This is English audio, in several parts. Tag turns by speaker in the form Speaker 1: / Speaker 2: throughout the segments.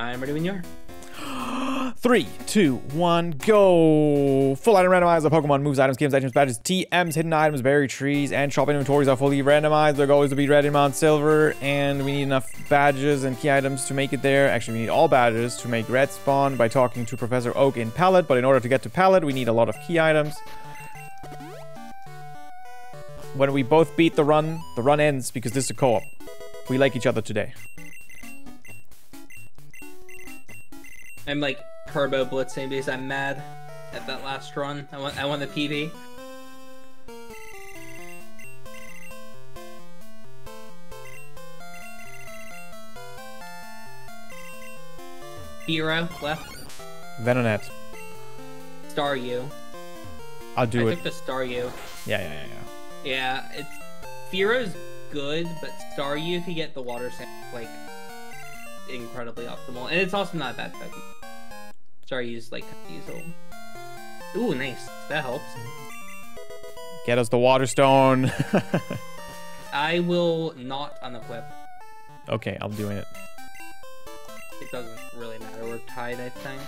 Speaker 1: I'm ready when you are.
Speaker 2: Three, two, one, go! Full item randomizer, Pokemon moves, items, games, items, badges, TMs, hidden items, berry trees, and shop inventories are fully randomized. The goal is to be red in Mount Silver, and we need enough badges and key items to make it there. Actually, we need all badges to make red spawn by talking to Professor Oak in Pallet, but in order to get to Pallet, we need a lot of key items. When we both beat the run, the run ends because this is a co-op. We like each other today.
Speaker 1: I'm like turbo blitzing because I'm mad at that last run. I want I want the PB. Hero left.
Speaker 2: Venonat.
Speaker 1: Staryu.
Speaker 2: I'll do
Speaker 1: I
Speaker 2: it.
Speaker 1: took the Staryu.
Speaker 2: Yeah, yeah, yeah, yeah.
Speaker 1: Yeah, it's Fearo's good, but Staryu if you get the water sand, like incredibly optimal, and it's also not a bad Pokemon. Staryu's like diesel. Ooh, nice. That helps.
Speaker 2: Get us the water stone.
Speaker 1: I will not unequip.
Speaker 2: okay, I'm doing it.
Speaker 1: It doesn't really matter. We're tied, I think.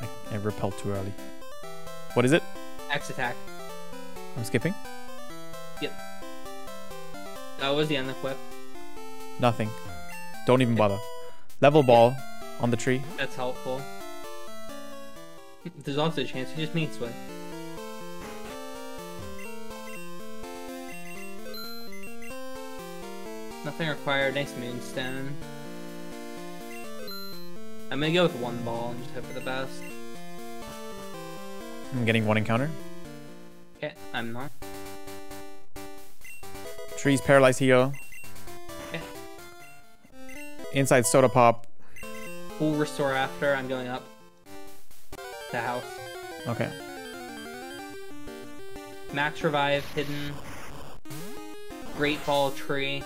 Speaker 2: I, I repelled too early. What is it?
Speaker 1: X attack.
Speaker 2: I'm skipping?
Speaker 1: Yep. That was the unequip.
Speaker 2: Nothing. Don't even bother. Level ball on the tree.
Speaker 1: That's helpful. There's also a chance he just meet swing. Nothing required. Nice moonstone. I'm gonna go with one ball and just hope for the best.
Speaker 2: I'm getting one encounter.
Speaker 1: Okay, I'm not.
Speaker 2: Trees paralyzed heal. Inside soda pop.
Speaker 1: Full restore after. I'm going up. The house.
Speaker 2: Okay.
Speaker 1: Max revive hidden. Great ball tree.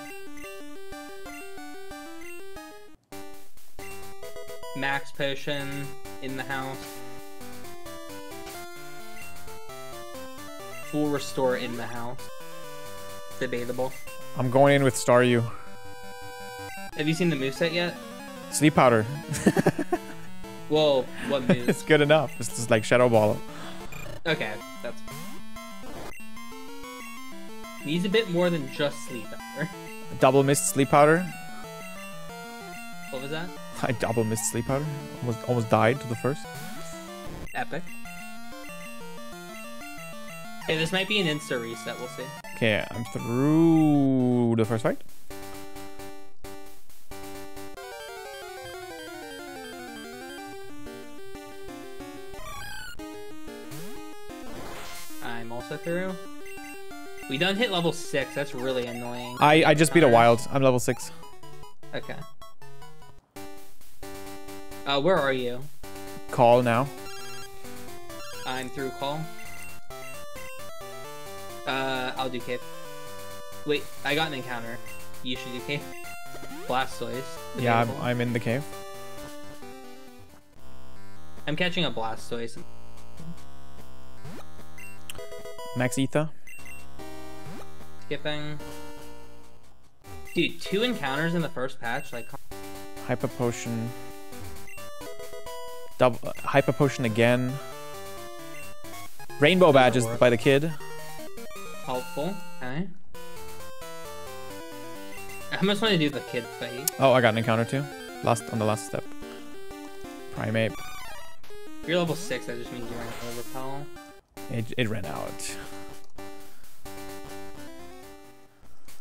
Speaker 1: Max potion in the house. Full restore in the house. Debatable.
Speaker 2: I'm going in with Staryu.
Speaker 1: Have you seen the moveset yet?
Speaker 2: Sleep powder.
Speaker 1: Whoa, what move?
Speaker 2: it's good enough. It's just like Shadow Ball.
Speaker 1: okay, that's Needs a bit more than just sleep powder.
Speaker 2: Double missed sleep powder.
Speaker 1: What was that?
Speaker 2: I double missed sleep powder. Almost almost died to the first.
Speaker 1: Epic. Hey, this might be an insta reset, we'll see.
Speaker 2: Okay, I'm through the first fight.
Speaker 1: Through. We done hit level 6, that's really annoying.
Speaker 2: I, I just beat a wild. I'm level 6.
Speaker 1: Okay. Uh, where are you?
Speaker 2: Call now.
Speaker 1: I'm through call. Uh, I'll do cave. Wait, I got an encounter. You should do cave. Blastoise.
Speaker 2: Yeah, I'm. I'm in the cave.
Speaker 1: I'm catching a Blastoise.
Speaker 2: Max Ether.
Speaker 1: Skipping. Dude, two encounters in the first patch? Like,
Speaker 2: Hyper Potion. Double uh, Hyper Potion again. Rainbow badges
Speaker 1: work.
Speaker 2: by the kid.
Speaker 1: helpful. Okay. I must want to do the kid fight.
Speaker 2: Oh, I got an encounter too. Last on the last step. Primate.
Speaker 1: If you're level 6, that just means you're repel.
Speaker 2: It, it ran out.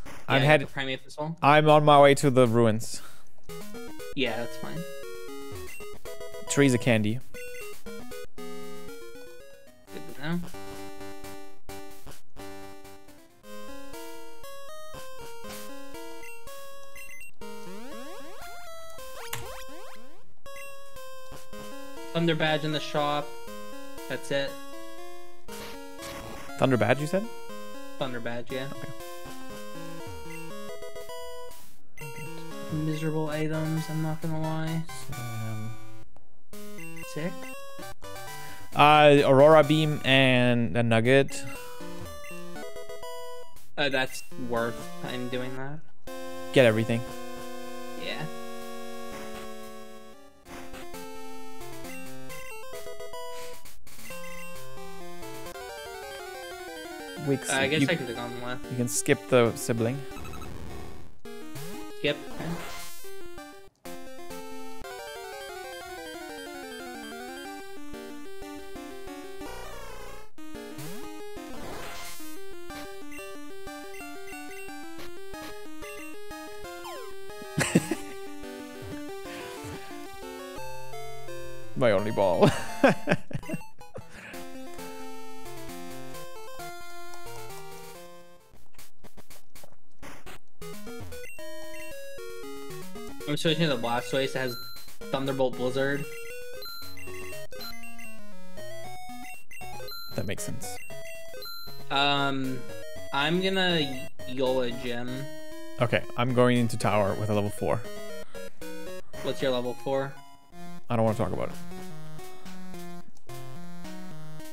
Speaker 1: Yeah,
Speaker 2: I'm
Speaker 1: I got
Speaker 2: head.
Speaker 1: the primate.
Speaker 2: I'm on my way to the ruins.
Speaker 1: Yeah, that's fine.
Speaker 2: Trees of candy.
Speaker 1: Good to know. Thunder badge in the shop. That's it.
Speaker 2: Thunder badge, you said?
Speaker 1: Thunder badge, yeah. Miserable items, I'm not gonna lie.
Speaker 2: Um,
Speaker 1: Sick.
Speaker 2: uh, Aurora beam and a nugget.
Speaker 1: Uh, that's worth I'm doing that.
Speaker 2: Get everything. We,
Speaker 1: Uh, I guess
Speaker 2: you,
Speaker 1: I could have gone left.
Speaker 2: you can skip the sibling.
Speaker 1: Skip.
Speaker 2: My only ball.
Speaker 1: switching to the Blastoise that has Thunderbolt Blizzard.
Speaker 2: that makes sense.
Speaker 1: Um, I'm gonna Yola Gym.
Speaker 2: Okay, I'm going into tower with a level 4.
Speaker 1: What's your level four?
Speaker 2: I don't want to talk about it.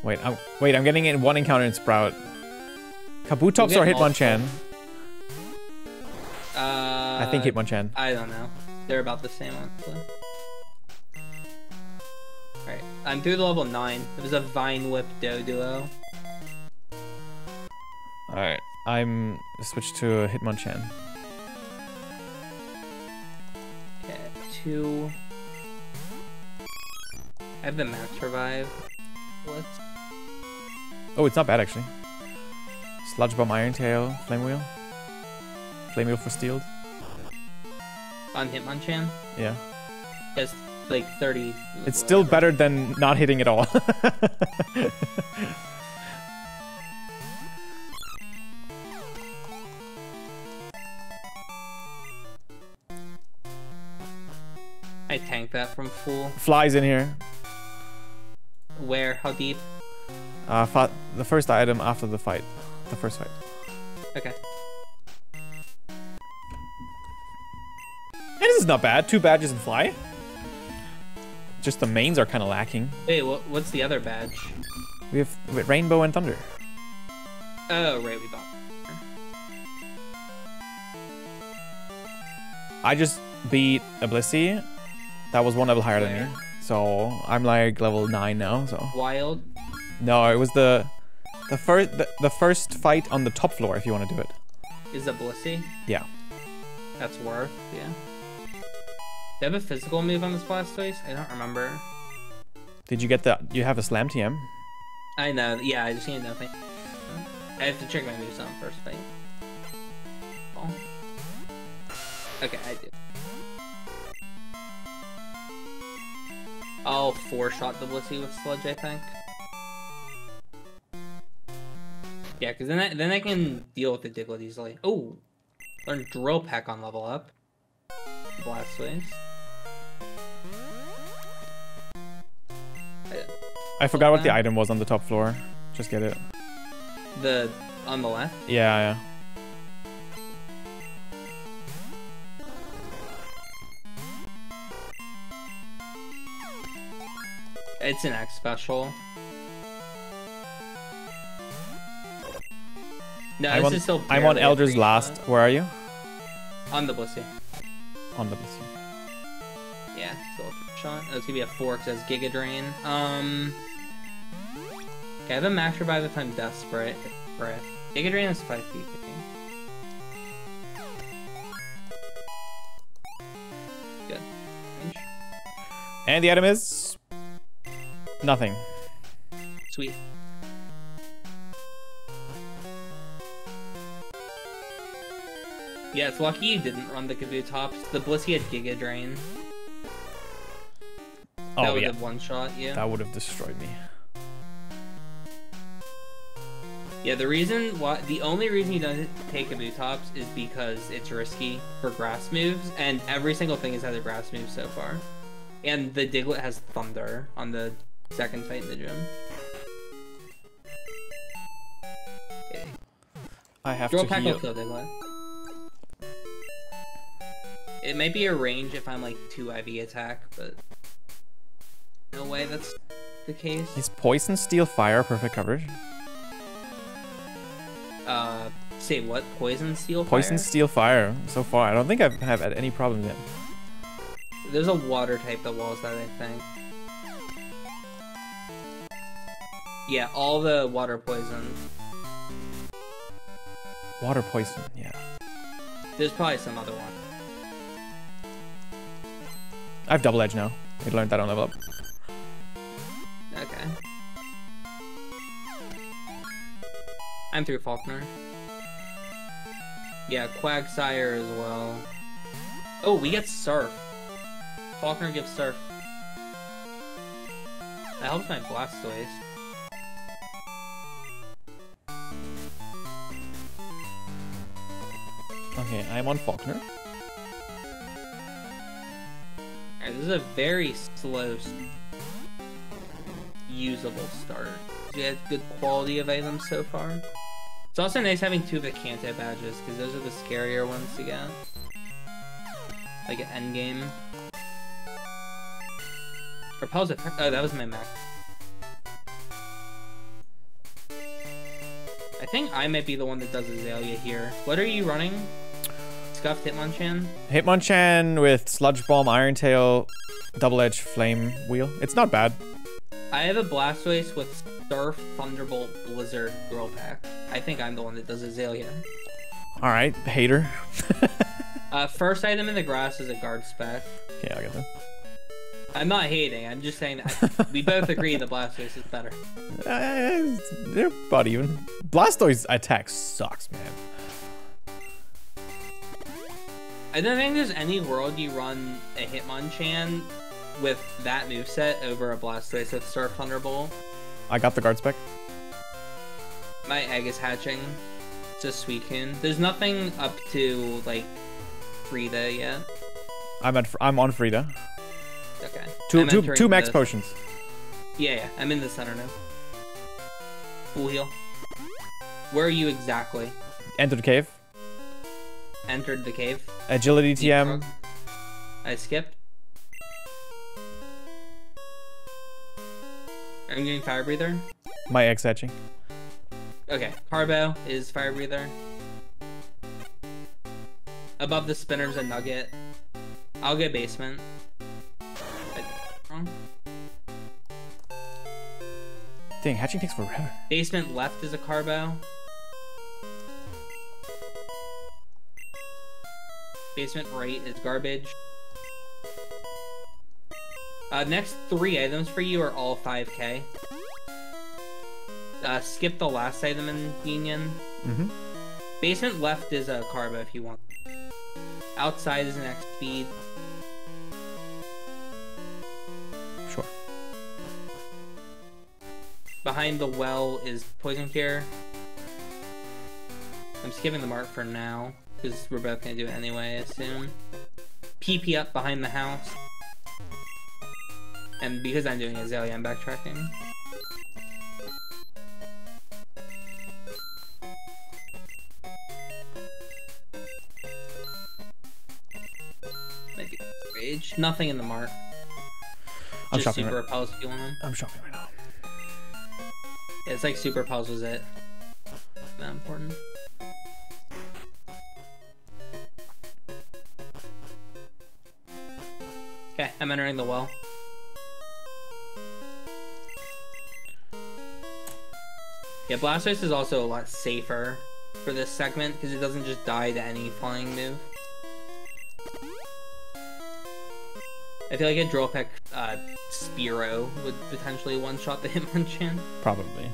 Speaker 2: Wait, I'm wait. I'm getting in one encounter in Sprout. Kabutops or Hitmonchan?
Speaker 1: Uh,
Speaker 2: I think Hitmonchan.
Speaker 1: I don't know. They're about the same, honestly. Alright, I'm through the level 9. It was a Vine Whip Doduo.
Speaker 2: All right, I'm switched to Hitmonchan.
Speaker 1: Okay, 2. I have the Max Revive. Let's...
Speaker 2: Oh, it's not bad actually. Sludge Bomb, Iron Tail, Flame Wheel. Flame Wheel for Steeled.
Speaker 1: On Hitmonchan.
Speaker 2: Yeah,
Speaker 1: Just like 30.
Speaker 2: it's still better than not hitting at all.
Speaker 1: I tanked that from full.
Speaker 2: Flies in here.
Speaker 1: Where? How deep?
Speaker 2: Uh, fought the first item after the fight. The first fight.
Speaker 1: Okay.
Speaker 2: Is not bad. Two badges and fly. Just the mains are kind of lacking.
Speaker 1: Wait, what, what's the other badge?
Speaker 2: We have wait, Rainbow and Thunder.
Speaker 1: Oh, right, we bought.
Speaker 2: I just beat a Blissey. That was one level higher than me. So I'm like level 9 now, so.
Speaker 1: Wild.
Speaker 2: No, it was the the first the, the first fight on the top floor if you want to do it.
Speaker 1: Is a Blissey?
Speaker 2: Yeah.
Speaker 1: That's worth, yeah. Do you have a physical move on this Blastoise? I don't remember.
Speaker 2: Did you get the you have a slam TM?
Speaker 1: I know, yeah, I just need nothing. I have to check my moves on first fight. Oh. Okay, I do. I'll four-shot the Blissey with Sludge, I think. Yeah, because then I, then I can deal with the Diglett easily. Oh! Learn Drill Peck on level up. Blastoise. I
Speaker 2: forgot what the item was on the top floor. Just get it.
Speaker 1: The on the left.
Speaker 2: Yeah, yeah.
Speaker 1: It's an X special. No,
Speaker 2: I'm
Speaker 1: this
Speaker 2: on,
Speaker 1: is still.
Speaker 2: I'm on Elder's
Speaker 1: free
Speaker 2: last.
Speaker 1: shot.
Speaker 2: Where are you?
Speaker 1: On the Blissey.
Speaker 2: On the Blissey.
Speaker 1: Yeah, still a shot. Oh, it's gonna be a four because it's Giga Drain. Um. Okay, I have a max revive if I'm desperate. Right. Giga Drain is five feet. Good. Range.
Speaker 2: And the item is nothing.
Speaker 1: Sweet. Yeah, it's lucky you didn't run the Kabutops. The Blissey had Giga Drain.
Speaker 2: Oh, That
Speaker 1: would
Speaker 2: yeah,
Speaker 1: have one shot, yeah.
Speaker 2: that would have destroyed me.
Speaker 1: Yeah, the reason why the only reason he doesn't take Kabutops is because it's risky for grass moves, and every single thing has had a grass move so far. And the Diglett has Thunder on the second fight in the gym. Okay.
Speaker 2: I have
Speaker 1: Drill
Speaker 2: to heal.
Speaker 1: kill Diglett. It might be a range if I'm like 2 IV attack, but no way that's the case.
Speaker 2: Is Poison, Steel, Fire perfect coverage?
Speaker 1: Uh, say what? Poison Steel fire?
Speaker 2: Poison,
Speaker 1: Fire?
Speaker 2: Steel, Fire. So far, I don't think I've have had any problems yet.
Speaker 1: There's a water type that walls that, I think. Yeah, all the water poisons
Speaker 2: Water poison, yeah.
Speaker 1: There's probably some other one.
Speaker 2: I have double edge now. I learned that on level up.
Speaker 1: Okay. I'm through Falkner. Yeah, Quagsire as well. Oh, we get Surf. Falkner gives Surf. That helps my Blastoise.
Speaker 2: Okay, I'm on Falkner.
Speaker 1: Alright, this is a very slow, usable start. We had good quality of items so far. It's also nice having two of the Kanto badges, because those are the scarier ones to get. Like an endgame. Repels it. Oh, that was my max. I think I might be the one that does Azalea here. What are you running? Scuffed Hitmonchan?
Speaker 2: Hitmonchan with Sludge Bomb, Iron Tail, Double Edge Flame Wheel. It's not bad.
Speaker 1: I have a Blastoise with Surf, Thunderbolt, Blizzard, Drill Peck. I think I'm the one that does Azalea.
Speaker 2: All right, hater.
Speaker 1: Uh, first item in the grass is a guard spec.
Speaker 2: okay, I'll get that.
Speaker 1: I'm not hating, I'm just saying that we both agree the Blastoise is better.
Speaker 2: Uh, they're about even. Blastoise attack sucks, man.
Speaker 1: I don't think there's any world you run a Hitmonchan with that moveset over a Blastoise with Surf Thunderbolt.
Speaker 2: I got the guard spec.
Speaker 1: My egg is hatching. It's a Suicune. There's nothing up to, like, Frida yet.
Speaker 2: I'm at. I'm on Frida.
Speaker 1: Okay.
Speaker 2: Two, two, two max potions.
Speaker 1: Yeah, yeah, I'm in the center now. Full heal. Where are you exactly?
Speaker 2: Enter the cave.
Speaker 1: Entered the cave.
Speaker 2: Agility TM.
Speaker 1: I skipped. I'm getting fire breather.
Speaker 2: My X etching.
Speaker 1: Okay, Carbo is fire breather. Above the spinners a nugget. I'll get basement. Wrong.
Speaker 2: Dang, hatching takes forever.
Speaker 1: Basement left is a carbo. Basement right is garbage. Uh, next three items for you are all 5k. Uh, skip the last item in Union.
Speaker 2: Mm-hmm.
Speaker 1: Basement left is a carbo if you want. Outside is an X speed.
Speaker 2: Sure.
Speaker 1: Behind the well is poison cure. I'm skipping the mark for now because we're both gonna do it anyway. I assume. PP up behind the house. And because I'm doing Azalea, I'm backtracking. Maybe rage. Nothing in the mark.
Speaker 2: I'm
Speaker 1: Just
Speaker 2: shopping
Speaker 1: super
Speaker 2: right-
Speaker 1: fueling them.
Speaker 2: I'm shopping right now.
Speaker 1: It's like super pause was it. That important. Okay, I'm entering the well. Yeah, Blastoise is also a lot safer for this segment because it doesn't just die to any flying move. I feel like a Drill Peck uh, Spearow would potentially one-shot the Hitmonchan.
Speaker 2: Probably.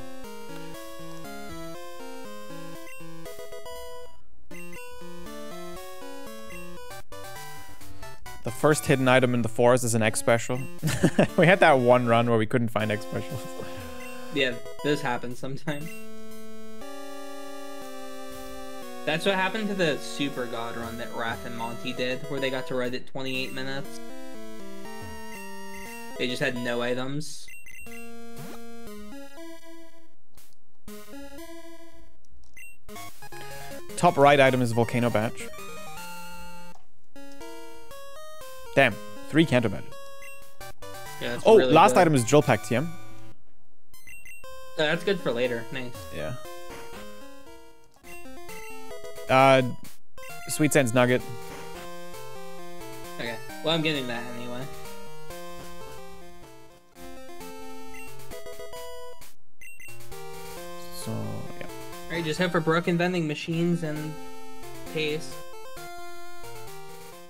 Speaker 2: The first hidden item in the forest is an X special. we had that one run where we couldn't find X specials.
Speaker 1: Yeah, this happens sometimes. That's what happened to the Super God run that Wrath and Monty did, where they got to ride it 28 minutes. They just had no items.
Speaker 2: Top right item is Volcano Badge. Damn, three Kanto badges.
Speaker 1: Yeah,
Speaker 2: Oh,
Speaker 1: really
Speaker 2: last
Speaker 1: good.
Speaker 2: item is Drill Peck TM.
Speaker 1: Oh, that's good for later. Nice.
Speaker 2: Yeah. Uh, Sweet Sands Nugget.
Speaker 1: Okay. Well, I'm getting that anyway.
Speaker 2: So, yeah.
Speaker 1: Alright, just hope for broken vending machines and case.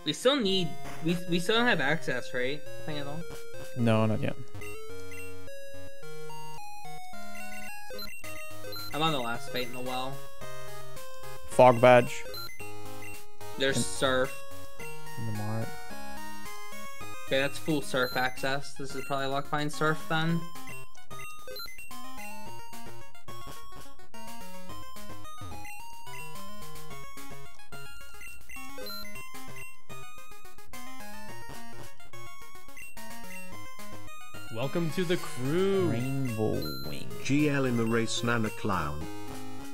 Speaker 1: We still need we we still don't have access, right? Thing at all.
Speaker 2: No, not yet.
Speaker 1: I'm on the last bait in the well.
Speaker 2: Fog badge
Speaker 1: There's
Speaker 2: And-
Speaker 1: surf.
Speaker 2: in the mart.
Speaker 1: Okay, that's full surf access. This is probably Lockpine Surf then.
Speaker 3: Welcome to the crew.
Speaker 2: Rainbow wing.
Speaker 4: GL in the race Nana Clown.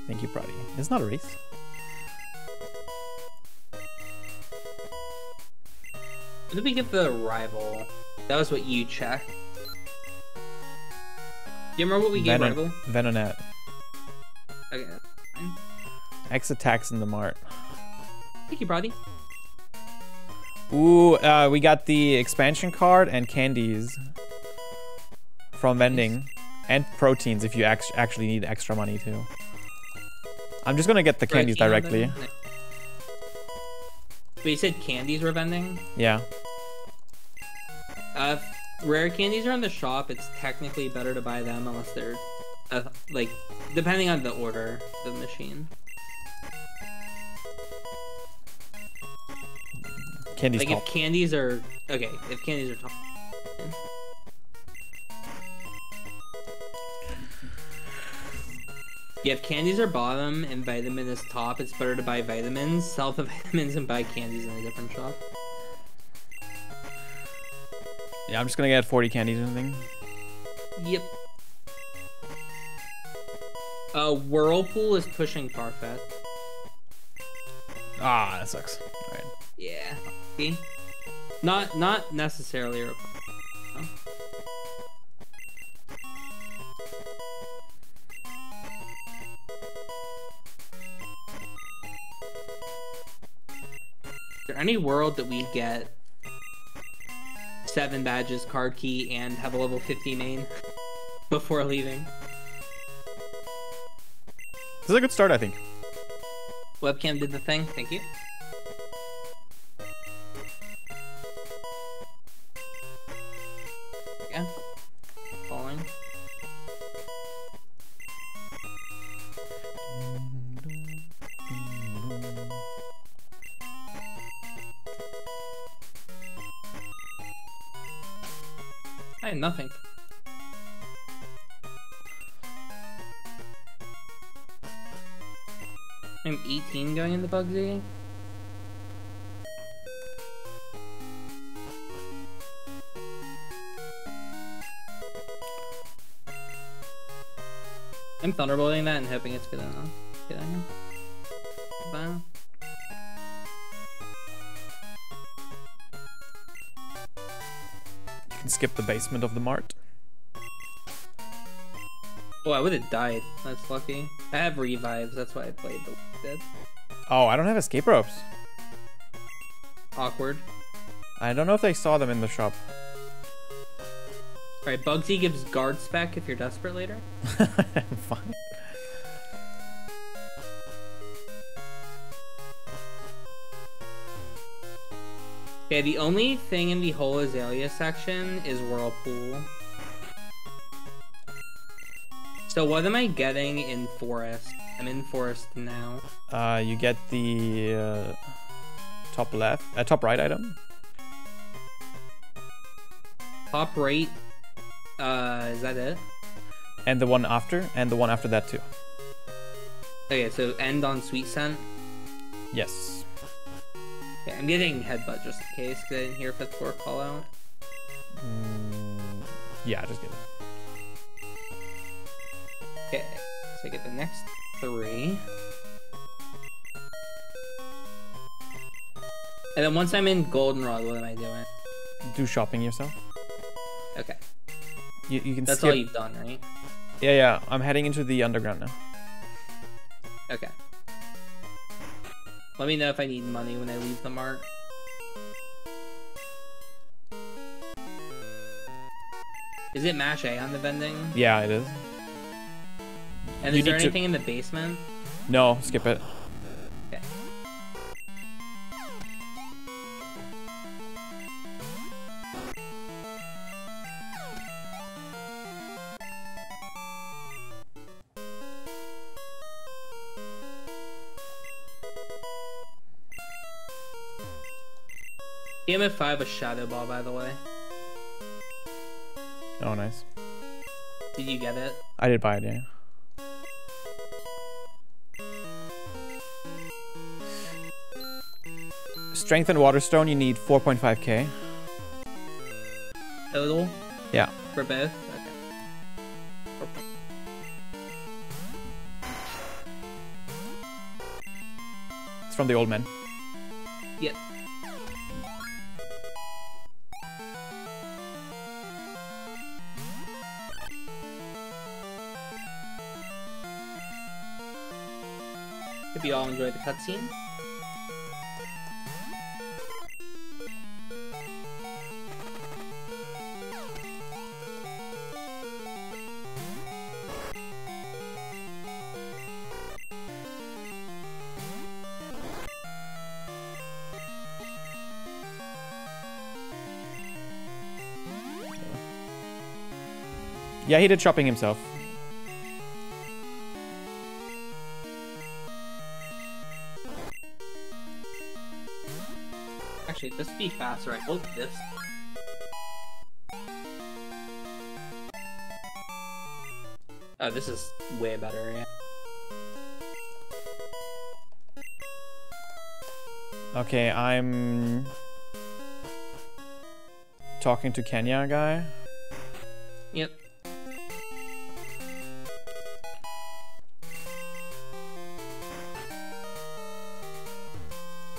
Speaker 2: Thank you, Brody. It's not a race.
Speaker 1: What did we get the rival? That was what you checked. Do you remember what we gave rival?
Speaker 2: Venonat.
Speaker 1: Okay. that's fine.
Speaker 2: X attacks in the mart.
Speaker 1: Thank you, Brody.
Speaker 2: Ooh, uh, we got the expansion card and candies from vending, and proteins if you act actually need extra money too. I'm just gonna get the candies
Speaker 1: Protein
Speaker 2: directly.
Speaker 1: But you said candies were vending?
Speaker 2: Yeah.
Speaker 1: Uh, if rare candies are in the shop, it's technically better to buy them unless they're, uh, like, depending on the order, the machine.
Speaker 2: Candies
Speaker 1: like,
Speaker 2: top.
Speaker 1: if candies are, okay, if candies are top. Yeah, if candies are bottom and vitamin is top, it's better to buy vitamins, sell the vitamins, and buy candies in a different shop.
Speaker 2: Yeah, I'm just gonna get 40 candies or something.
Speaker 1: Yep. Uh, Whirlpool is pushing Farfetch.
Speaker 2: Ah, that sucks. Alright.
Speaker 1: Yeah. See? Not not necessarily there any world that we get seven badges, card key, and have a level 50 main before leaving?
Speaker 2: This is a good start, I think.
Speaker 1: Webcam did the thing, thank you. Nothing. I'm 18 going into Bugsy. I'm thunderbolting that and hoping it's good enough. Get on
Speaker 2: skip the basement of the mart.
Speaker 1: Oh, I would have died. That's lucky. I have revives. That's why I played the dead.
Speaker 2: Oh, I don't have escape ropes.
Speaker 1: Awkward.
Speaker 2: I don't know if they saw them in the shop.
Speaker 1: Alright, Bugsy gives guard spec if you're desperate later.
Speaker 2: Fine.
Speaker 1: Okay, the only thing in the whole Azalea section is Whirlpool. So what am I getting in Forest? I'm in Forest now.
Speaker 2: Uh, you get the uh, top left, uh, top right item.
Speaker 1: Top right, uh, is that it?
Speaker 2: And the one after, and the one after that too.
Speaker 1: Okay, so end on Sweet Scent.
Speaker 2: Yes.
Speaker 1: Okay, I'm getting Headbutt just in case, because I didn't hear fifth floor call out.
Speaker 2: Mm, yeah, just get it.
Speaker 1: Okay, so I get the next three. And then once I'm in Goldenrod, what am I doing?
Speaker 2: Do shopping yourself.
Speaker 1: Okay,
Speaker 2: You, you can
Speaker 1: that's
Speaker 2: skip.
Speaker 1: all you've done, right?
Speaker 2: Yeah, yeah. I'm heading into the underground now.
Speaker 1: Okay. Let me know if I need money when I leave the mark. Is it Mash A on the vending?
Speaker 2: Yeah, it is.
Speaker 1: And
Speaker 2: you
Speaker 1: is there
Speaker 2: need to-
Speaker 1: anything in the basement?
Speaker 2: No, skip it.
Speaker 1: EMF5 a Shadow Ball, by the way.
Speaker 2: Oh, nice.
Speaker 1: Did you get it?
Speaker 2: I did buy it, yeah. Strength and Waterstone, you need 4.5k.
Speaker 1: Total
Speaker 2: Yeah.
Speaker 1: for both? Okay.
Speaker 2: It's from the old man.
Speaker 1: Yep. Hope you all enjoyed the cutscene.
Speaker 2: Yeah, he did shopping himself.
Speaker 1: This would be faster. I hope this. Oh, this is way better, yeah.
Speaker 2: Okay, I'm talking to Kenya guy.
Speaker 1: Yep.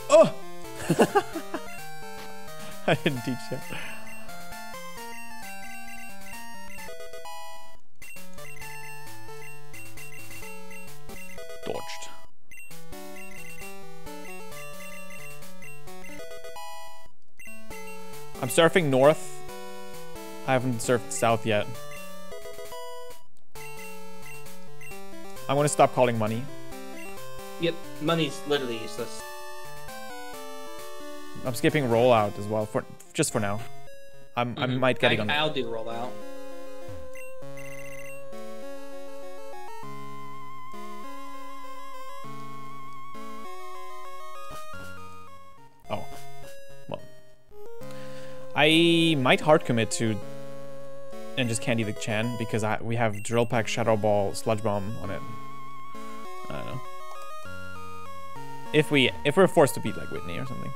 Speaker 2: Oh! I didn't teach that. Dodged. I'm surfing north. I haven't surfed south yet. I'm gonna stop calling money.
Speaker 1: Yep. Money's literally useless.
Speaker 2: I'm skipping rollout as well for just for now. I'm I
Speaker 1: Mhm.
Speaker 2: might get it
Speaker 1: I,
Speaker 2: on.
Speaker 1: I'll do rollout.
Speaker 2: Oh, well, I might hard commit to and just candy the Chan because I we have drill peck, shadow ball, sludge bomb on it. I don't know. If we if we're forced to beat like Whitney or something.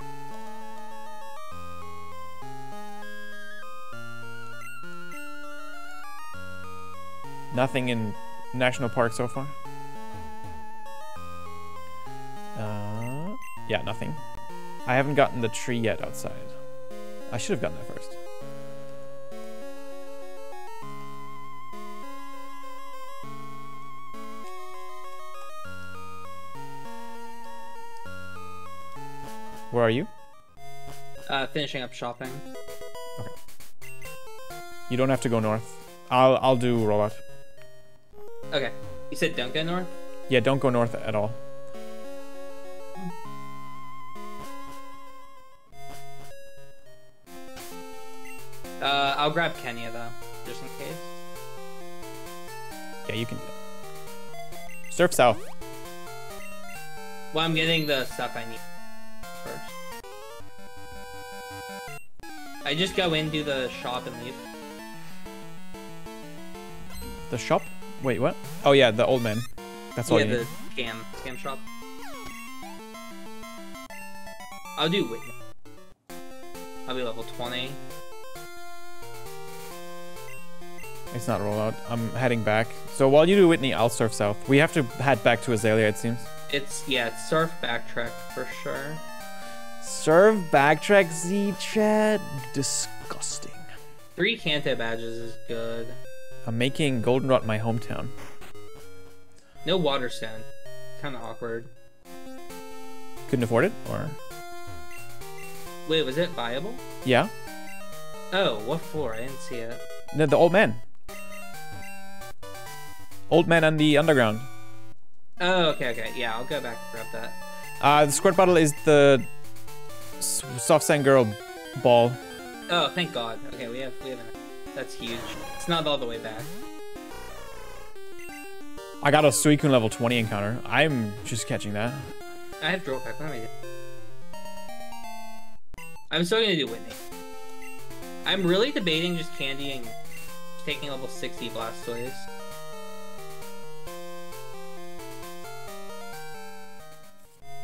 Speaker 2: Nothing in national park so far. Uh, yeah, nothing. I haven't gotten the tree yet outside. I should have gotten that first. Where are you?
Speaker 1: Uh, finishing up shopping. Okay.
Speaker 2: You don't have to go north. I'll I'll do rollout.
Speaker 1: Okay. You said don't go north?
Speaker 2: Yeah, don't go north at all.
Speaker 1: Uh, I'll grab Kenya though, just in case.
Speaker 2: Yeah, you can do that. Surf south.
Speaker 1: Well, I'm getting the stuff I need first. I just go in, do the shop, and leave.
Speaker 2: The shop? Wait, what? Oh yeah, the old man. That's all
Speaker 1: yeah,
Speaker 2: you need.
Speaker 1: the scam scam shop. I'll do Whitney. I'll be level 20.
Speaker 2: It's not rollout. I'm heading back. So while you do Whitney, I'll surf south. We have to head back to Azalea, it seems.
Speaker 1: It's yeah, it's surf backtrack for sure.
Speaker 2: Surf backtrack Z chat. Disgusting.
Speaker 1: Three Kanto badges is good.
Speaker 2: I'm making Goldenrod my hometown.
Speaker 1: No water stone. Kind of awkward.
Speaker 2: Couldn't afford it, or
Speaker 1: Wait, was it viable?
Speaker 2: yeah,
Speaker 1: Oh, what for? I didn't see it.
Speaker 2: the, the old man. Old man on the underground.
Speaker 1: Oh, okay, okay. Yeah, I'll go back and grab that.
Speaker 2: Uh, the squirt bottle is the soft sand girl ball.
Speaker 1: Oh, thank God. Okay, we have we have an. That's huge. It's not all the way back.
Speaker 2: I got a Suicune level 20 encounter. I'm just catching that.
Speaker 1: I have drill peck. Let me. I'm still gonna do Whitney. I'm really debating just candying, taking level 60 Blastoise.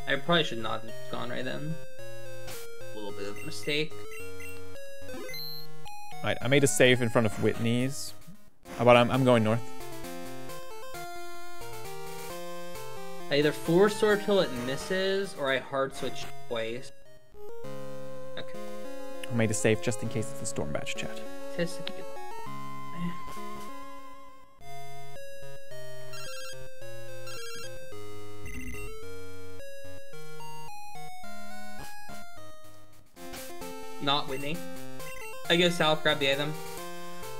Speaker 1: I probably should not have gone right then. A little bit of a mistake.
Speaker 2: Right, I made a save in front of Whitney's. Uh, But I'm, I'm going north.
Speaker 1: I either force sword till it misses, or I hard switch twice. Okay.
Speaker 2: I made a save just in case it's a storm badge chat.
Speaker 1: Not Whitney. I guess South grab the item.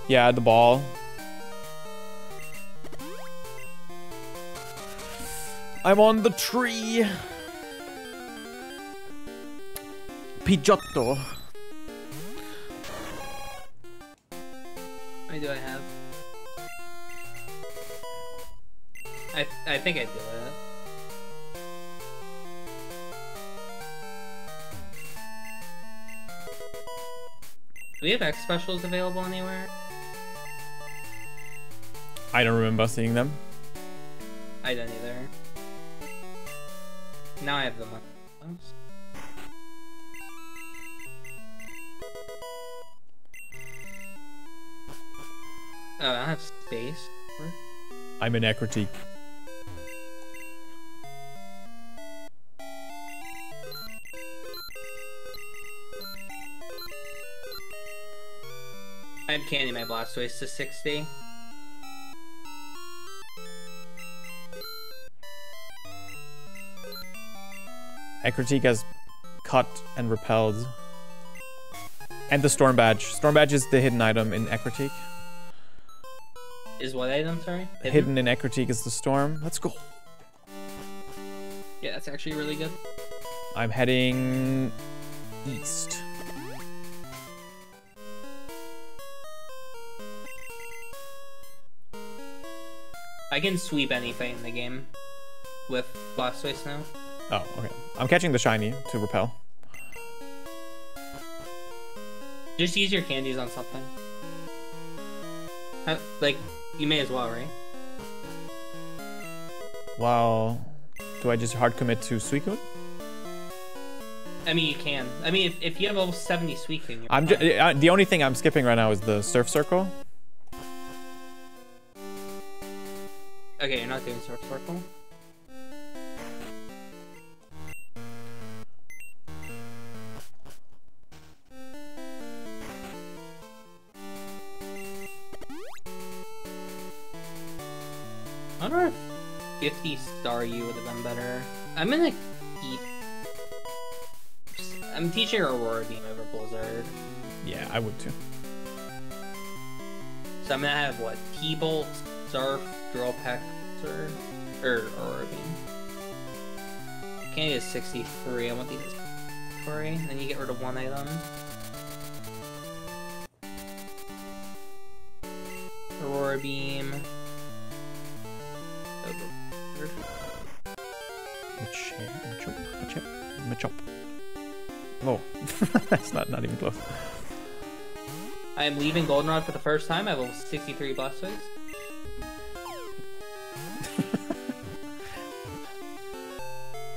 Speaker 2: Yeah, the ball. I'm on the tree. Pidgeotto.
Speaker 1: Many do I have? I I think I do it. Do we have X specials available anywhere?
Speaker 2: I don't remember seeing them.
Speaker 1: I don't either. Now I have the money. Oh, I don't have space.
Speaker 2: I'm in Ecruteak.
Speaker 1: I'm candy my Blastoise to 60.
Speaker 2: Ecruteak has cut and repelled. And the storm badge. Storm badge is the hidden item in Ecruteak.
Speaker 1: Is what item, sorry?
Speaker 2: Hidden in Ecruteak is the storm. Let's go.
Speaker 1: Yeah, that's actually really good.
Speaker 2: I'm heading east.
Speaker 1: I can sweep anything in the game with Blastoise now.
Speaker 2: Oh, okay. I'm catching the shiny to repel.
Speaker 1: Just use your candies on something. How- like, you may as well, right?
Speaker 2: Well, do I just hard commit to Suicune?
Speaker 1: I mean, you can. I mean, if, if you have level 70 Suicune, you're
Speaker 2: I'm just, uh, the only thing I'm skipping right now is the surf circle.
Speaker 1: Okay, you're not doing Sword Circle. I wonder if 50 Staryu would have been better. I'm gonna keep. I'm teaching Aurora Beam over Blizzard.
Speaker 2: Yeah, I would too.
Speaker 1: So I'm gonna have what? T-Bolt, Surf, Drill Peck, or, er, or Aurora Beam. Candy is 63. I want these inventory. Then you get rid of one item. Aurora Beam.
Speaker 2: Machop, eh, Machop, Machop. Oh, that's not not even close.
Speaker 1: I am leaving Goldenrod for the first time. I have a 63 Blastoise.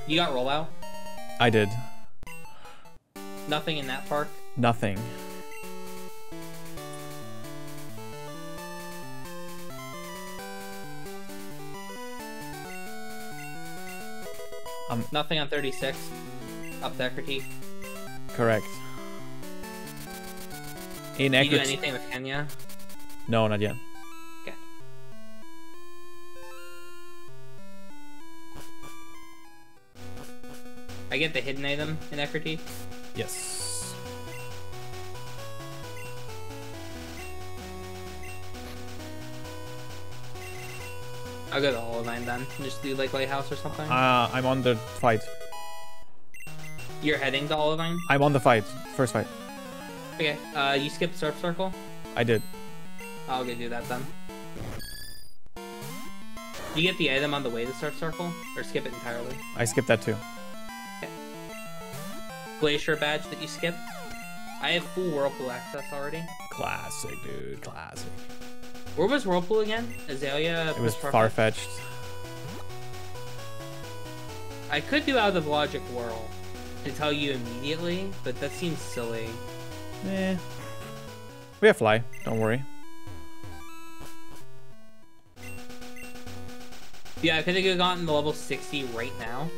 Speaker 1: You got rollout?
Speaker 2: I did
Speaker 1: Nothing in that park?
Speaker 2: nothing.
Speaker 1: Um, Nothing on 36. Up there, critique.
Speaker 2: Correct. In
Speaker 1: do anything with Kenya?
Speaker 2: No, not yet.
Speaker 1: Get the hidden item in Ecruteak.
Speaker 2: Yes.
Speaker 1: I'll go to Olivine then. Just do like Lighthouse or something.
Speaker 2: Uh, I'm on the fight.
Speaker 1: You're heading to all of Olivine?
Speaker 2: I'm on the fight. First fight.
Speaker 1: Okay. Uh, you skipped Surf Circle?
Speaker 2: I did.
Speaker 1: I'll go do that then. Do you get the item on the way to Surf Circle? Or skip it entirely?
Speaker 2: I skipped that too.
Speaker 1: Glacier badge that you skip. I have full Whirlpool access already.
Speaker 2: Classic, dude. Classic.
Speaker 1: Where was Whirlpool again? Azalea?
Speaker 2: It was
Speaker 1: Farfetch'd?
Speaker 2: far fetched.
Speaker 1: I could do Out of Logic Whirl to tell you immediately, but that seems silly.
Speaker 2: Eh. We have fly. Don't worry.
Speaker 1: Yeah, I could have gotten the level 60 right now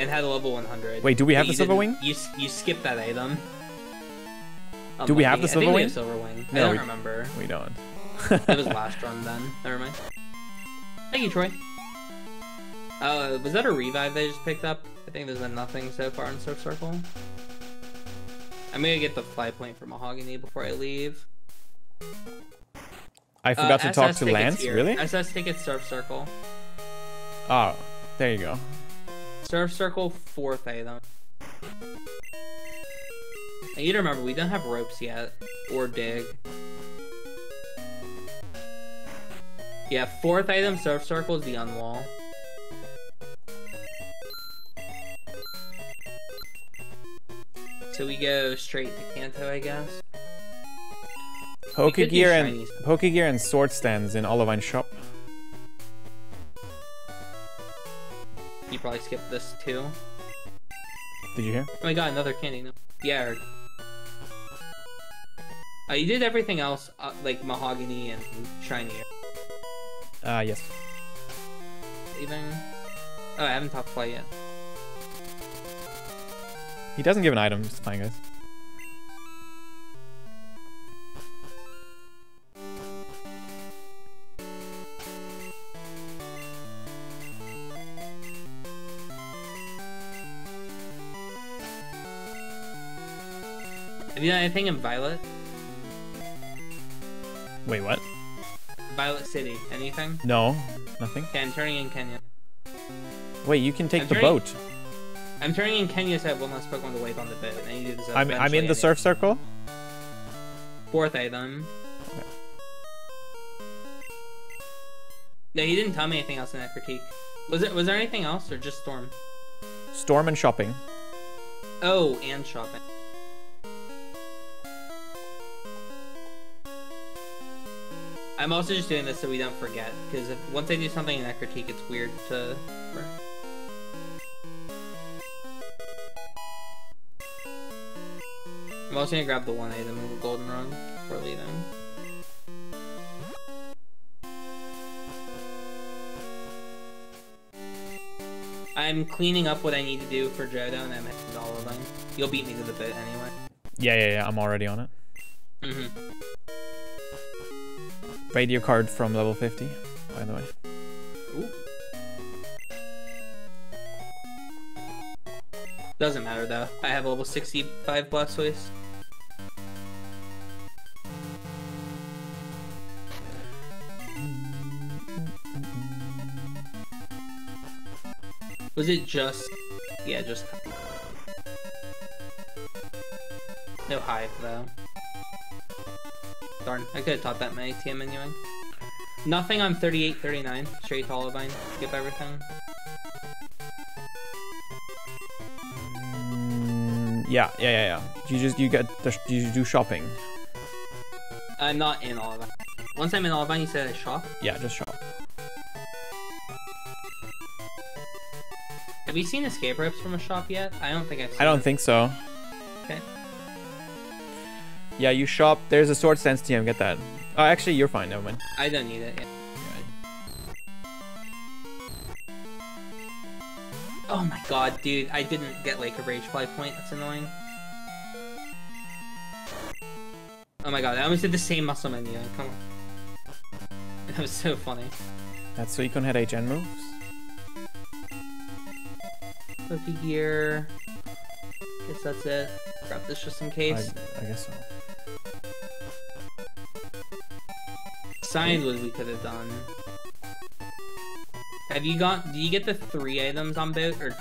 Speaker 1: and had a level 100.
Speaker 2: Wait, do we have the Silver Wing?
Speaker 1: You, you skipped that item.
Speaker 2: Do we have the
Speaker 1: I
Speaker 2: Silver Wing?
Speaker 1: have Silver Wing. I
Speaker 2: No,
Speaker 1: don't
Speaker 2: we-
Speaker 1: remember.
Speaker 2: We don't.
Speaker 1: It was last run then. Never mind. Thank you, Troy. Uh, was that a revive they just picked up? I think there's been nothing so far in Surf Circle. I'm gonna get the fly point for Mahogany before I leave.
Speaker 2: I
Speaker 1: Uh,
Speaker 2: forgot to talk
Speaker 1: SS
Speaker 2: to
Speaker 1: tickets
Speaker 2: Lance.
Speaker 1: here.
Speaker 2: Really?
Speaker 1: SS tickets Surf Circle.
Speaker 2: Oh, there you go.
Speaker 1: Surf Circle, fourth item. And you to remember, we don't have ropes yet. Or dig. Yeah, fourth item, Surf Circle, is the unwall. So we go straight to Kanto, I guess.
Speaker 2: Pokegear and. Pokegear and Swords Dance in Olivine shop.
Speaker 1: You probably skipped this too.
Speaker 2: Did you hear?
Speaker 1: Oh my god, another candy. No. Yeah. I. Uh, you did everything else, uh, like mahogany and shiny.
Speaker 2: Uh, yes.
Speaker 1: Even. Oh, I haven't talked to flight yet.
Speaker 2: He doesn't give an item. It's fine, guys.
Speaker 1: Have you done anything in Violet?
Speaker 2: Wait, what?
Speaker 1: Violet City? Anything?
Speaker 2: No, nothing.
Speaker 1: Okay, I'm turning in Kenya.
Speaker 2: Wait, you can take
Speaker 1: I'm
Speaker 2: the
Speaker 1: turning-
Speaker 2: boat.
Speaker 1: I'm turning in Kenya so I have one less Pokemon to wipe on the boat. And you do this
Speaker 2: I'm I'm in
Speaker 1: eventually
Speaker 2: the surf circle.
Speaker 1: Fourth item.
Speaker 2: Okay.
Speaker 1: No, he didn't tell me anything else in that critique. Was it? Was there anything else or just Storm?
Speaker 2: Storm and shopping.
Speaker 1: Oh, and shopping. I'm also just doing this so we don't forget, because once I do something in that critique, it's weird to. I'm also gonna grab the one item of the golden run before leaving. I'm cleaning up what I need to do for Johto, and I'm heading to Olivine. You'll beat me to the bit anyway.
Speaker 2: Yeah, yeah, yeah. I'm already on it.
Speaker 1: hmm
Speaker 2: Radio card from level 50, by the way.
Speaker 1: Ooh. Doesn't matter though. I have level 65 Blastoise. Was it just... Yeah, just... No Hive, though. Darn, I could have taught that my ATM anyway. Nothing on 38, 39. Straight to Olivine. Skip everything.
Speaker 2: Mm, yeah, yeah, yeah, yeah. You just you get the, you do shopping.
Speaker 1: I'm not in Olivine. Once I'm in Olivine, you said I shop.
Speaker 2: Yeah, just shop.
Speaker 1: Have you seen escape ropes from a shop yet? I don't think I've seen
Speaker 2: I don't
Speaker 1: it.
Speaker 2: think so. Yeah, you shop. There's a Swords Dance TM. Get that. Oh, actually, you're fine. Never mind.
Speaker 1: I don't need it yet. Oh my god, dude. I didn't get like a rage fly point. That's annoying. Oh my god, I almost did the same muscle menu. Come on. That was so funny.
Speaker 2: That's so you can hit HN moves.
Speaker 1: Cookie gear. Guess that's it. Grab this just in case.
Speaker 2: I guess so.
Speaker 1: Signed what we could have done. Have you got? Do you get the three items on boat, or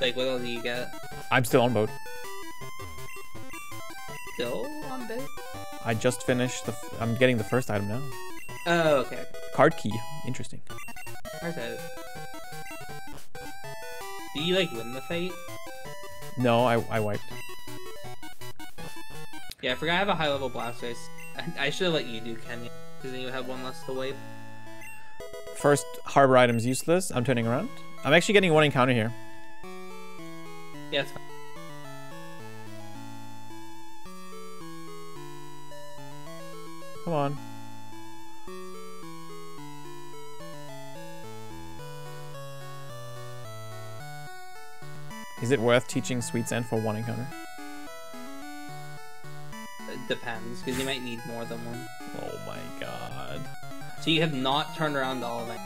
Speaker 1: like what else do you get?
Speaker 2: I'm still on boat.
Speaker 1: Still on boat?
Speaker 2: I just finished the. F- I'm getting the first item now.
Speaker 1: Oh, okay.
Speaker 2: Card key. Interesting.
Speaker 1: Where's that? Do you like win the fight?
Speaker 2: No, I, I wiped.
Speaker 1: Yeah, I forgot I have a high level Blastoise. I, I should have let you do Kenya, because then you have one less to wipe.
Speaker 2: First harbor item's useless. I'm turning around. I'm actually getting one encounter here.
Speaker 1: Yeah, it's fine.
Speaker 2: Come on. Is it worth teaching Sweet Scent for one encounter?
Speaker 1: Depends, because you might need more than one.
Speaker 2: Oh my god.
Speaker 1: So you have not turned around all of it.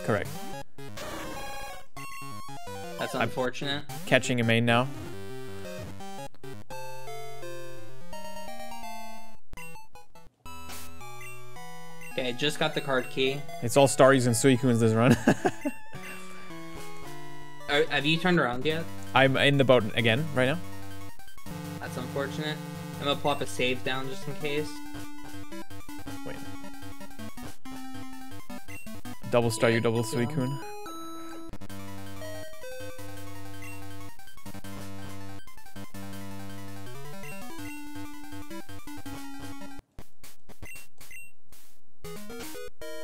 Speaker 2: Correct.
Speaker 1: That's
Speaker 2: I'm-
Speaker 1: unfortunate.
Speaker 2: Catching a main now.
Speaker 1: Okay, I just got the card key.
Speaker 2: It's all Starries and Suicunes this run.
Speaker 1: Are, have you turned around yet?
Speaker 2: I'm in the boat again right now.
Speaker 1: That's unfortunate. I'm gonna plop a save down just in case.
Speaker 2: Wait. Double Staryu,
Speaker 1: Yeah,
Speaker 2: double
Speaker 1: yeah.
Speaker 2: Suicune.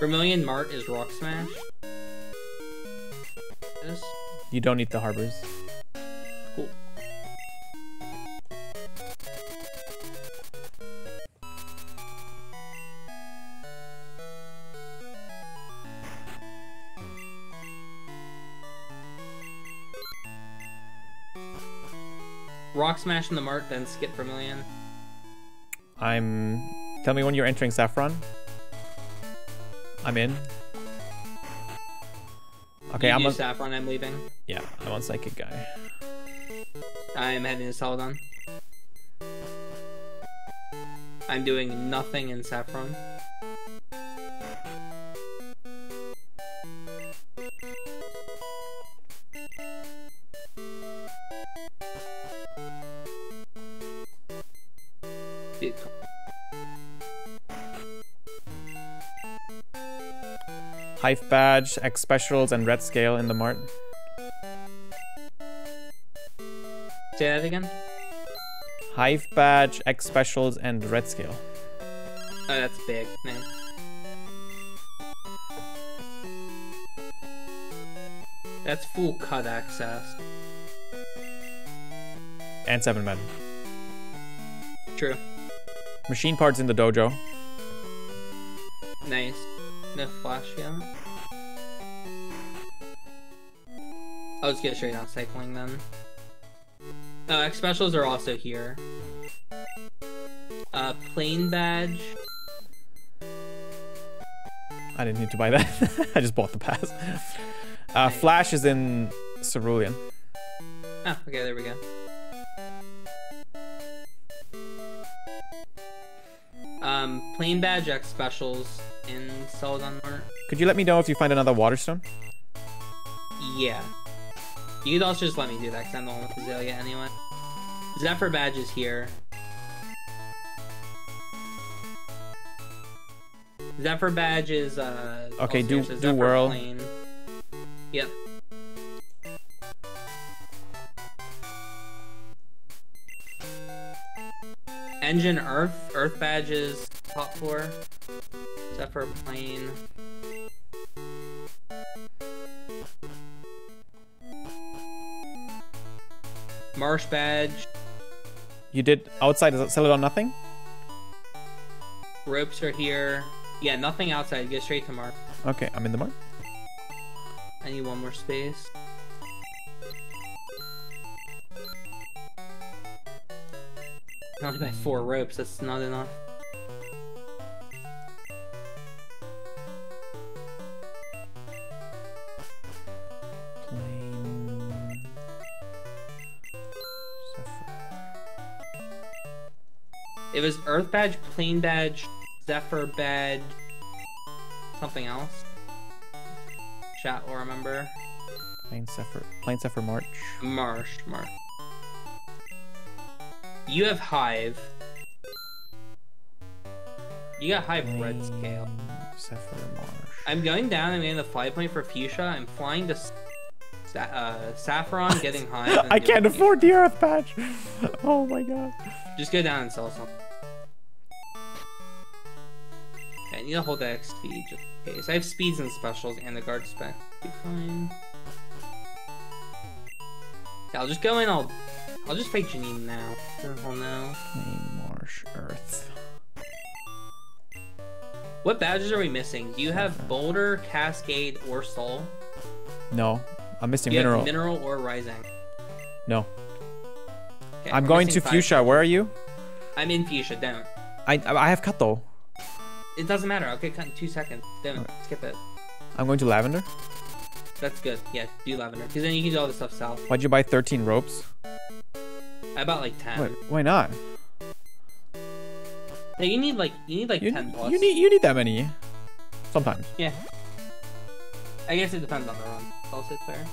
Speaker 1: Vermilion Mart is Rock Smash.
Speaker 2: You don't need the harbors.
Speaker 1: Rock Smash in the Mart, then skip Vermilion.
Speaker 2: I'm. Tell me when you're entering Saffron. I'm in. Okay,
Speaker 1: you
Speaker 2: I'm on.
Speaker 1: Saffron, I'm leaving.
Speaker 2: Yeah, I'm on Psychic Guy.
Speaker 1: I'm heading to Celadon. I'm doing nothing in Saffron.
Speaker 2: Hive Badge, X Specials, and Red Scale in the Mart.
Speaker 1: Say that again?
Speaker 2: Hive Badge, X Specials, and Red Scale.
Speaker 1: Oh, that's big. No. That's full cut access.
Speaker 2: And 7 men.
Speaker 1: True.
Speaker 2: Machine parts in the dojo.
Speaker 1: Nice. No flash yet. I'll just get straight on cycling then. Uh, X specials are also here. Uh, plain badge.
Speaker 2: I didn't need to buy that. I just bought the pass. Uh, Flash is in Cerulean.
Speaker 1: Ah, okay, there we go. Um, plain badge X specials in Celadon Mart.
Speaker 2: Could you let me know if you find another Waterstone?
Speaker 1: Yeah. You could also just let me do that because I'm the one with Azalea anyway. Zephyr badge is here. Zephyr badge is uh.
Speaker 2: Okay, do- do whirl.
Speaker 1: plain. Yep. Engine Earth. Earth badge is top floor. Zephyr Plain. Marsh badge.
Speaker 2: You did outside is Celadon nothing?
Speaker 1: Ropes are here. Yeah, nothing outside. Go straight to Mark.
Speaker 2: Okay, I'm in the Mart.
Speaker 1: I need one more space. I only buy four ropes. That's not enough. Was Earth badge, Plane badge, Zephyr badge, something else. Chat will remember.
Speaker 2: Plain Zephyr, Plain Zephyr March.
Speaker 1: Marsh, Marsh. You have Hive. You got Hive Red Scale.
Speaker 2: Zephyr Marsh.
Speaker 1: I'm going down. I'm getting the fly point for Fuchsia. I'm flying to Sa- uh, Saffron, getting Hive.
Speaker 2: I can't afford the Earth Badge! Oh my god.
Speaker 1: Just go down and sell some. Need to hold the XP just in case. I have speeds and specials and the guard spec. Be fine. Yeah, I'll just go in. I'll, I'll just fight Janine now. Oh no.
Speaker 2: Plain Marsh Earth.
Speaker 1: What badges are we missing? Do you have Boulder, Cascade, or Soul?
Speaker 2: No, I'm missing
Speaker 1: Do you
Speaker 2: mineral.
Speaker 1: have Mineral or Rising?
Speaker 2: no,
Speaker 1: Okay,
Speaker 2: I'm going to
Speaker 1: five.
Speaker 2: Fuchsia. Where are you?
Speaker 1: I'm in Fuchsia. Don't.
Speaker 2: I I have cut though.
Speaker 1: It doesn't matter. I'll get cut in two seconds. Don't. Skip it.
Speaker 2: I'm going to Lavender.
Speaker 1: That's good. Yeah, do Lavender. Because then you can do all the stuff south.
Speaker 2: Why'd you buy 13 ropes?
Speaker 1: I bought like 10.
Speaker 2: Wait, why not?
Speaker 1: Yeah, you need like you need like
Speaker 2: You,
Speaker 1: ten plus.
Speaker 2: you need you need that many. Sometimes.
Speaker 1: Yeah. I guess it depends on the run. Sit fair.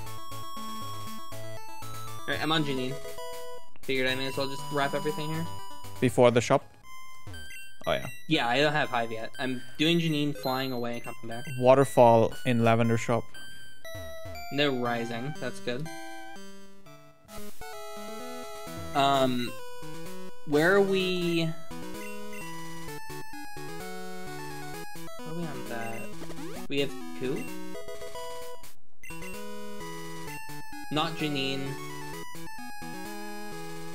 Speaker 1: Alright, I'm on Janine. Figured I may as well just wrap everything here.
Speaker 2: Before the shop. Oh yeah.
Speaker 1: Yeah, I don't have Hive yet. I'm doing Janine, flying away and coming back.
Speaker 2: Waterfall in Lavender shop.
Speaker 1: No rising. That's good. Um, where are we? Where are we on that? We have two. Not Janine.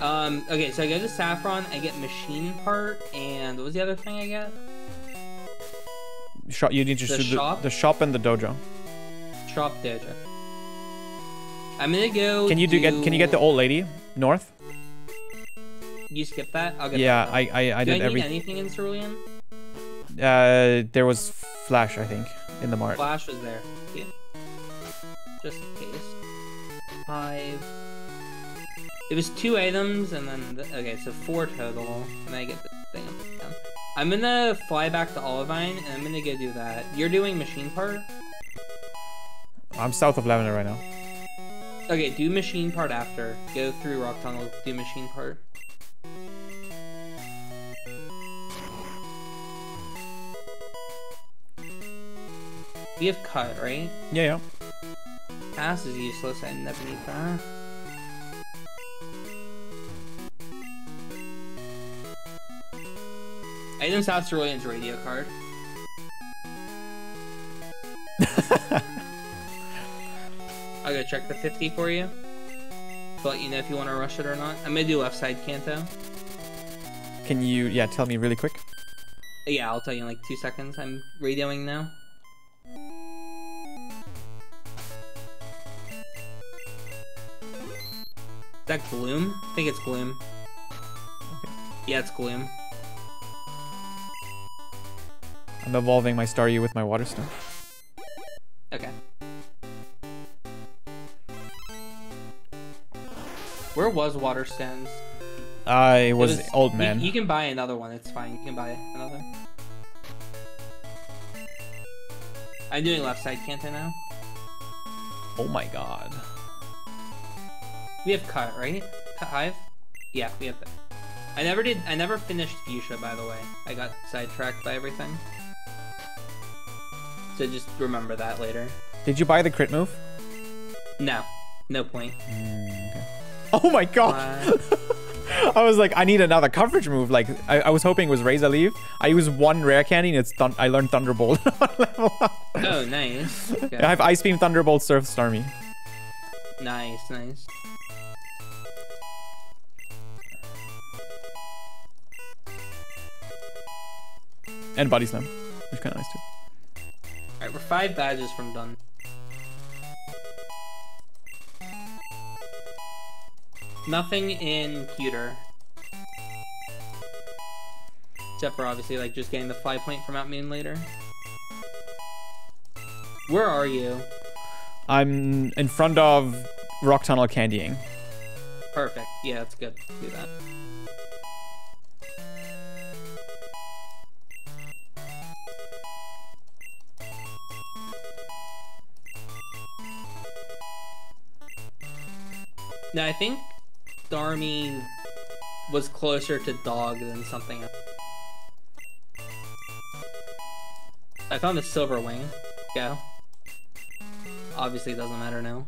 Speaker 1: Um. Okay, so I go to Saffron. I get machine part, and what was the other thing I get?
Speaker 2: Shop. You need to
Speaker 1: The shop?
Speaker 2: the, the shop and the dojo.
Speaker 1: Shop Dojo. I'm gonna go.
Speaker 2: Can you do get? Can you get the old lady north?
Speaker 1: You skip that? I'll get
Speaker 2: Yeah, I. I, I
Speaker 1: Do
Speaker 2: did
Speaker 1: need anything in Cerulean?
Speaker 2: Uh, there was flash I think in the mart.
Speaker 1: Flash was there. Yeah. Just in case. Five. It was two items, and then the, okay, so four total, and I get this thing. I'm gonna fly back to Olivine, and I'm gonna go do that. You're doing machine part.
Speaker 2: I'm south of Lavender right now.
Speaker 1: Okay, do machine part after. Go through Rock Tunnel, do machine part. We have cut, right?
Speaker 2: Yeah, yeah.
Speaker 1: Pass is useless, I never need that. Items out Cerulean's radio card. I'll go check the 50 for you. To let you know if you want to rush it or not. I'm gonna do left side Kanto.
Speaker 2: Can you yeah tell me really quick?
Speaker 1: Yeah, I'll tell you in like two seconds. I'm radioing now. Is that Gloom? I think it's Gloom. Yeah, it's Gloom.
Speaker 2: I'm evolving my Staryu with my water stone.
Speaker 1: Okay. Where was Waterstones?
Speaker 2: I
Speaker 1: It
Speaker 2: was, old man.
Speaker 1: You, can buy another one. It's fine. You can buy another. I'm doing left side Kanto now.
Speaker 2: Oh my god.
Speaker 1: We have cut, right? Cut hive? Yeah, we have that. I never did I never finished Fuchsia by the way. I got sidetracked by everything. So just remember that later.
Speaker 2: Did you buy the crit move?
Speaker 1: No. No point.
Speaker 2: Mm, okay. Oh my god.
Speaker 1: Uh,
Speaker 2: I was like, I need another coverage move. Like, I, I was hoping it was Razor Leaf. I used one rare candy and it's thun- I learned Thunderbolt on level up.
Speaker 1: oh nice. Okay.
Speaker 2: I have Ice Beam, Thunderbolt, Surf, Starmie.
Speaker 1: Nice, nice.
Speaker 2: And Body Slam, which is kind of nice too.
Speaker 1: Alright, we're five badges from done. Nothing in pewter. Except for obviously like just getting the fly point from Mount Moon later. Where are you?
Speaker 2: I'm in front of Rock Tunnel candying.
Speaker 1: Perfect. Yeah, that's good. Do that. No, I think Starmie was closer to dog than something else. I found the silver wing. Go. Obviously, it doesn't matter now.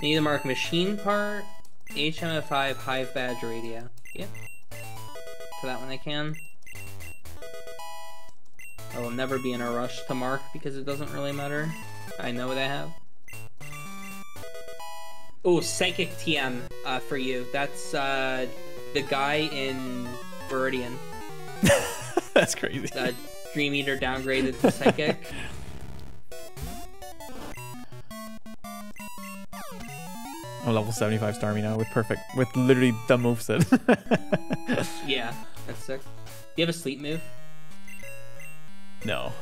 Speaker 1: Need to mark machine part, HMF5 Hive Badge Radio. Yep. For that one I can. I will never be in a rush to mark because it doesn't really matter. I know what I have. Oh, Psychic TM uh, for you. That's uh, the guy in Viridian.
Speaker 2: That's crazy.
Speaker 1: Uh, Dream Eater downgraded to Psychic.
Speaker 2: I'm level 75 Starmie now with perfect, with literally the moveset.
Speaker 1: yeah, that's sick. Do you have a sleep move?
Speaker 2: no.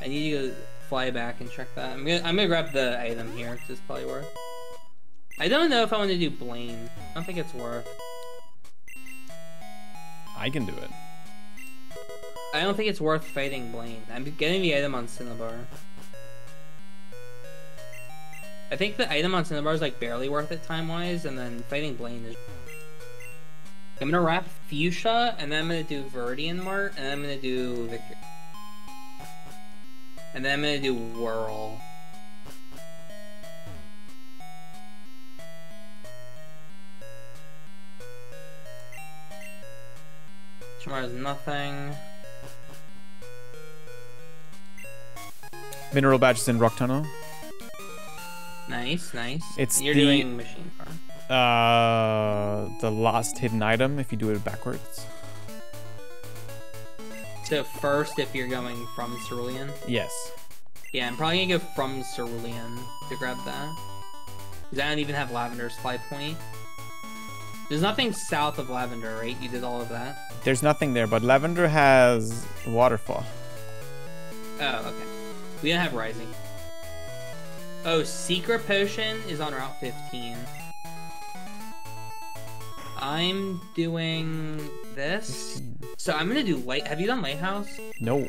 Speaker 1: I need to fly back and check that. I'm gonna I'm gonna grab the item here because it's probably worth. I don't know if I want to do Blaine. I don't think it's worth.
Speaker 2: I can do it.
Speaker 1: I don't think it's worth fighting Blaine. I'm getting the item on Cinnabar. I think the item on Cinnabar is like barely worth it time wise, and then fighting Blaine is. I'm gonna wrap Fuchsia, and then I'm gonna do Viridian Mart, and then I'm gonna do Victory. And then I'm gonna do Whirl. Tomorrow's nothing.
Speaker 2: Mineral badges in Rock Tunnel.
Speaker 1: Nice, nice.
Speaker 2: It's
Speaker 1: You're
Speaker 2: the-
Speaker 1: doing machine farm.
Speaker 2: Uh, the last hidden item if you do it backwards.
Speaker 1: So first, if you're going from Cerulean,
Speaker 2: Yes.
Speaker 1: yeah, I'm probably gonna go from Cerulean to grab that. Cause I don't even have Lavender's fly point. There's nothing south of Lavender, right? You did all of that.
Speaker 2: There's nothing there, but Lavender has waterfall.
Speaker 1: Oh, okay. We don't have Rising. Oh, Secret Potion is on Route 15. I'm doing this.
Speaker 2: 15.
Speaker 1: So I'm gonna do light. Have you done Lighthouse?
Speaker 2: No.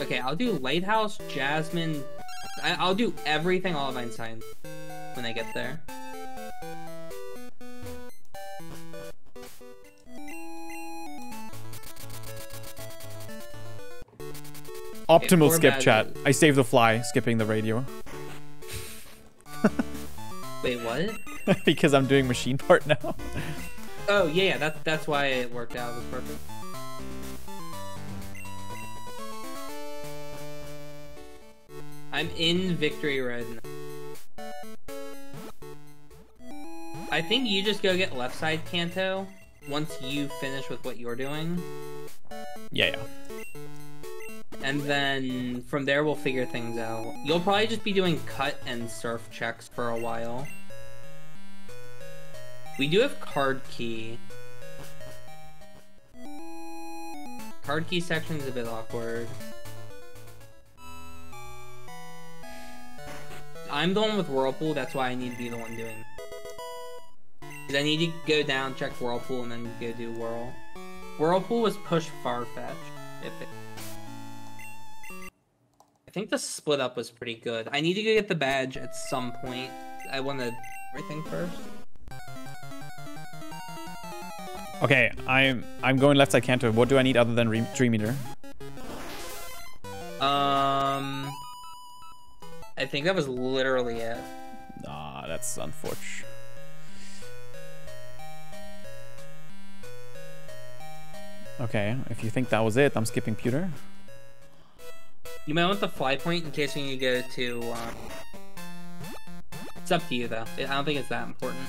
Speaker 1: Okay, I'll do Lighthouse, Jasmine. I, I'll do everything all of Einstein when I get there.
Speaker 2: Optimal skip
Speaker 1: bad
Speaker 2: chat. I saved the fly, skipping the radio.
Speaker 1: Wait, what?
Speaker 2: because I'm doing machine part now.
Speaker 1: Oh yeah, yeah. That's that's why it worked out. It was perfect. I'm in Victory Road. now. I think you just go get left side Kanto once you finish with what you're doing.
Speaker 2: yeah, yeah.
Speaker 1: And then from there we'll figure things out. You'll probably just be doing cut and surf checks for a while. We do have card key. Card key section is a bit awkward. I'm the one with Whirlpool, that's why I need to be the one doing. Cause I need to go down, check Whirlpool, and then go do Whirl. Whirlpool was push Farfetch. If it... I think the split up was pretty good. I need to go get the badge at some point. I want to everything first.
Speaker 2: Okay, I'm I'm going left side Kanto. What do I need other than re- Dream Eater?
Speaker 1: Um, I think that was literally it.
Speaker 2: Ah, that's unfortunate. Okay, if you think that was it, I'm skipping pewter.
Speaker 1: You might want the fly point in case we need to go to. Um... It's up to you though. I don't think it's that important.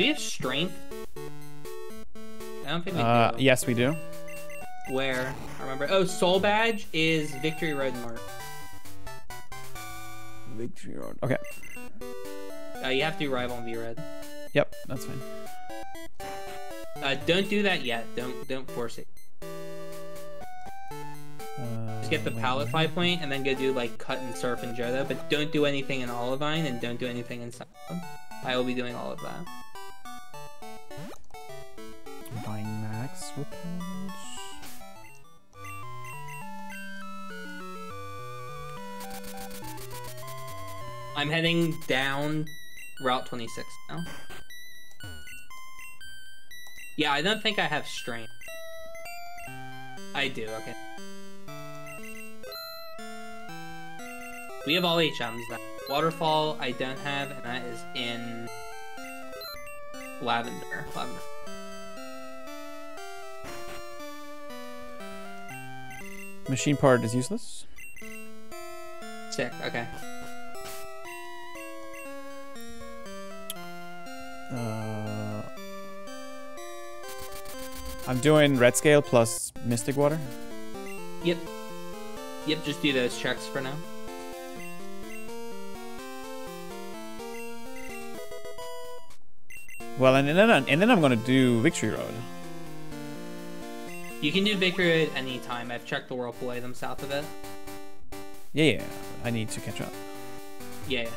Speaker 1: Do you have strength? I don't think we
Speaker 2: Uh,
Speaker 1: do.
Speaker 2: yes, we do.
Speaker 1: Where? I remember. Oh, Soul Badge is Victory Road mark.
Speaker 2: Victory Road. Okay.
Speaker 1: Uh, you have to do Rival and V Red.
Speaker 2: Yep, that's fine.
Speaker 1: Uh, don't do that yet. Don't don't force it. Just get the
Speaker 2: wait,
Speaker 1: palette
Speaker 2: wait.
Speaker 1: five point and then go do like cut and surf and Johto, but don't do anything in Olivine and don't do anything in Sunblood. I will be doing all of that. I'm heading down Route 26 now. Yeah, I don't think I have strength. I do, okay. We have all HMs now. Waterfall I don't have, and that is in Lavender. Lavender.
Speaker 2: Machine part is useless.
Speaker 1: Sick, okay.
Speaker 2: Uh, I'm doing red scale plus mystic water.
Speaker 1: Yep. Yep, just do those checks for now.
Speaker 2: Well, and then and then I'm gonna do victory road.
Speaker 1: You can do Victory at any time. I've checked the Whirlpool item south of it.
Speaker 2: Yeah, yeah. I need to catch up.
Speaker 1: Yeah. yeah.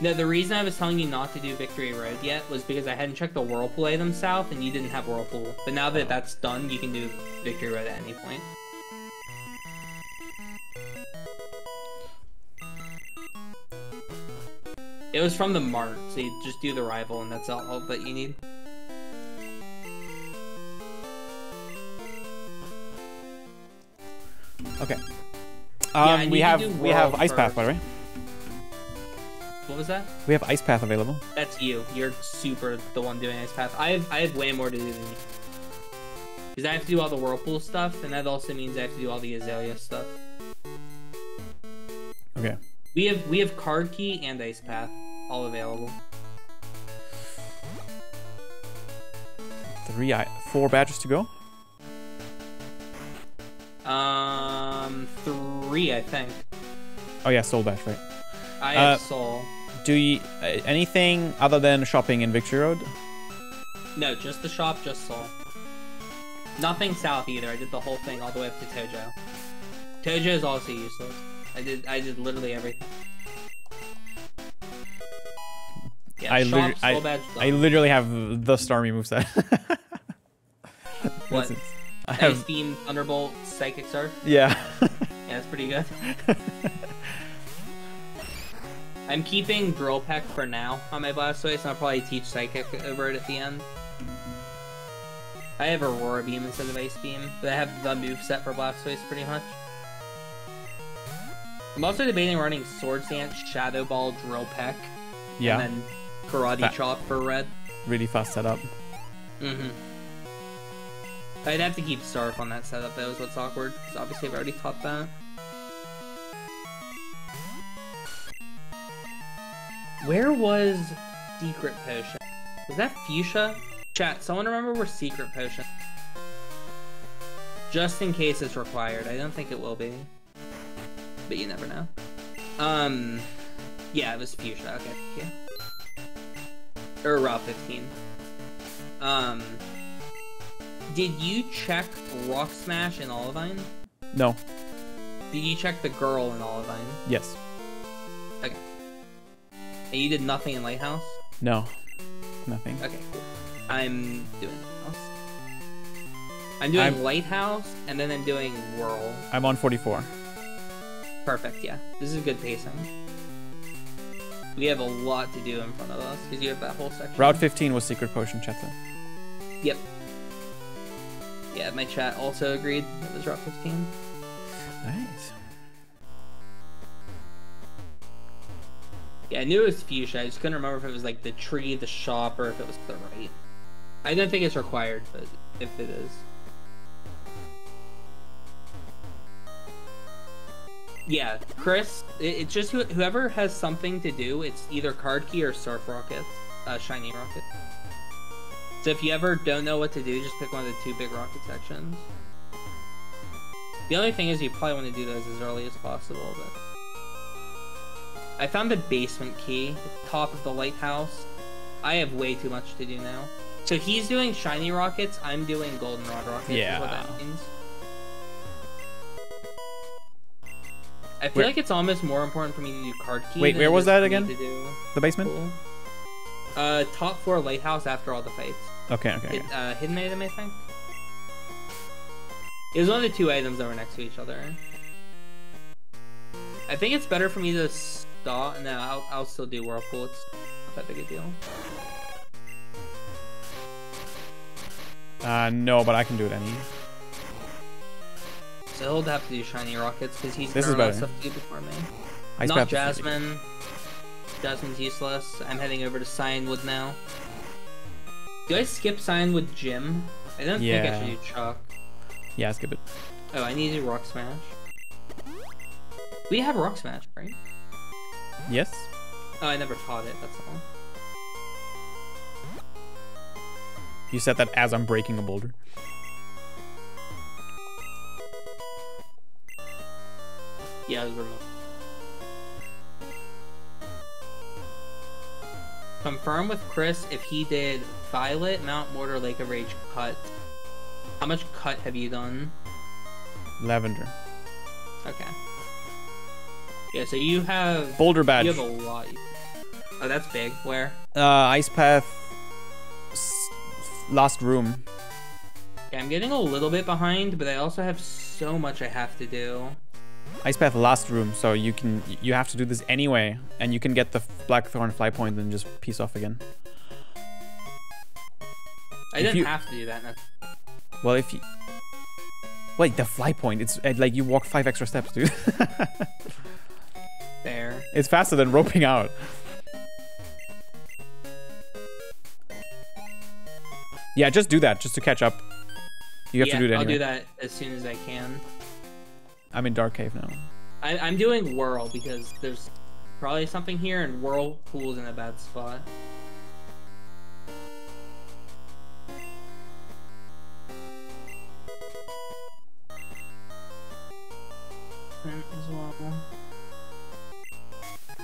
Speaker 1: No, the reason I was telling you not to do Victory Road yet was because I hadn't checked the Whirlpool item south and you didn't have Whirlpool. But now that that's done, you can do Victory Road at any point. It was from the mart, so you just do the rival and that's all, all that you need.
Speaker 2: Okay.
Speaker 1: Yeah,
Speaker 2: Um,
Speaker 1: and
Speaker 2: we have we have ice path by the way.
Speaker 1: What was that?
Speaker 2: We have ice path available.
Speaker 1: That's you. You're super the one doing Ice Path. I have I have way more to do than you. Because I have to do all the Whirlpool stuff, and that also means I have to do all the Azalea stuff.
Speaker 2: Okay.
Speaker 1: We have we have Card Key and Ice Path all available.
Speaker 2: Three, I four badges to go.
Speaker 1: Um, three I think.
Speaker 2: Oh yeah, soul badge, right?
Speaker 1: I have
Speaker 2: Uh,
Speaker 1: Soul.
Speaker 2: Do you uh, anything other than shopping in Victory Road?
Speaker 1: No, just the shop, just Soul. Nothing south either. I did the whole thing all the way up to Tohjo. Tohjo is also useless. I did I did literally everything. Yeah,
Speaker 2: I
Speaker 1: shop,
Speaker 2: literally-
Speaker 1: Soul
Speaker 2: I-
Speaker 1: badge,
Speaker 2: I literally have the Starmie moveset.
Speaker 1: What?
Speaker 2: I
Speaker 1: Ice
Speaker 2: have
Speaker 1: Beam, Thunderbolt, Psychic Surf.
Speaker 2: yeah.
Speaker 1: Yeah, that's pretty good. I'm keeping Drill Peck for now on my Blastoise, and I'll probably teach Psychic over it at the end. I have Aurora Beam instead of Ice Beam, but I have the move set for Blastoise pretty much. I'm also debating running Sword Dance, Shadow Ball, Drill Peck,
Speaker 2: yeah.
Speaker 1: and then Karate Chop for red.
Speaker 2: really fast setup.
Speaker 1: Mm-hmm. I'd have to keep Surf on that setup, though, is what's awkward, because obviously I've already taught that. Where was Secret Potion? Was that Fuchsia? Chat, someone remember where Secret Potion? Just in case it's required. I don't think it will be. But you never know. Um, yeah, it was Fuchsia. Okay, you. Or Route 15. Um, did you check Rock Smash in Olivine?
Speaker 2: No.
Speaker 1: Did you check the girl in Olivine?
Speaker 2: Yes.
Speaker 1: Okay. And you did nothing in Lighthouse?
Speaker 2: No. Nothing.
Speaker 1: Okay, cool. I'm doing else. I'm doing
Speaker 2: I'm-
Speaker 1: Lighthouse, and then I'm doing Whirl.
Speaker 2: I'm on 44.
Speaker 1: Perfect, yeah. This is good pacing. We have a lot to do in front of us, because you have that whole section.
Speaker 2: Route 15 was secret potion, said.
Speaker 1: Yep. Yeah, my chat also agreed it was Route 15.
Speaker 2: Nice.
Speaker 1: Yeah, I knew it was fuchsia. I just couldn't remember if it was like the tree, the shop, or if it was the right. I don't think it's required, but if it is. Yeah, Chris, it's just whoever has something to do, it's either card key or surf rockets, uh, shiny rocket. So if you ever don't know what to do, just pick one of the two big rocket sections. The only thing is you probably want to do those as early as possible, but... I found the basement key at the top of the lighthouse. I have way too much to do now. So he's doing shiny rockets, I'm doing goldenrod rockets. Is what
Speaker 2: Yeah.
Speaker 1: that means. I feel
Speaker 2: Where-
Speaker 1: like it's almost more important for me to do card key.
Speaker 2: Wait,
Speaker 1: than
Speaker 2: where was that again?
Speaker 1: To do
Speaker 2: The basement?
Speaker 1: pool. Uh, top floor lighthouse after all the fights.
Speaker 2: Okay, okay.
Speaker 1: Hid-
Speaker 2: okay.
Speaker 1: uh, hidden item, I think. It was one of the two items that were next to each other. I think it's better for me to stop. No, I'll, I'll still do whirlpool. It's not that big a deal.
Speaker 2: Uh, no, but I can do it any.
Speaker 1: So he'll have to do shiny rockets because he's
Speaker 2: This
Speaker 1: gonna
Speaker 2: is better.
Speaker 1: stuff to do before me.
Speaker 2: Ice
Speaker 1: Not
Speaker 2: Path is really
Speaker 1: Jasmine. Jasmine's useless. I'm heading over to Cianwood now. Do I skip Cianwood Gym? I don't think I should do Chuck.
Speaker 2: good. Yeah, skip it.
Speaker 1: Oh, I need to do Rock Smash. We have Rock Smash, right?
Speaker 2: Yes.
Speaker 1: Oh, I never taught it, that's all.
Speaker 2: You said that as I'm breaking a boulder.
Speaker 1: Yeah, it was remote. Confirm with Chris if he did Violet, Mount Mortar, Lake of Rage, Cut. How much cut have you done?
Speaker 2: Lavender.
Speaker 1: Okay. Yeah, so you have
Speaker 2: Boulder badge.
Speaker 1: you have a lot. Oh, that's big. Where?
Speaker 2: Uh, Ice Path. s- Last room.
Speaker 1: Yeah, I'm getting a little bit behind, but I also have so much I have to do.
Speaker 2: Ice Path last room. So you can you have to do this anyway, and you can get the Blackthorn fly point and just peace off again.
Speaker 1: I
Speaker 2: If
Speaker 1: didn't
Speaker 2: you-
Speaker 1: have to do that.
Speaker 2: Well, if you wait, the fly point. It's uh, like you walk five extra steps, dude.
Speaker 1: There.
Speaker 2: it's faster than roping out. Yeah, just do that, just to catch up. You have
Speaker 1: yeah,
Speaker 2: to do it anyway.
Speaker 1: I'll do that as soon as I can.
Speaker 2: I'm in Dark Cave now.
Speaker 1: I, I'm doing Whirl because there's probably something here, and Whirlpool's in a bad spot. Flint As well.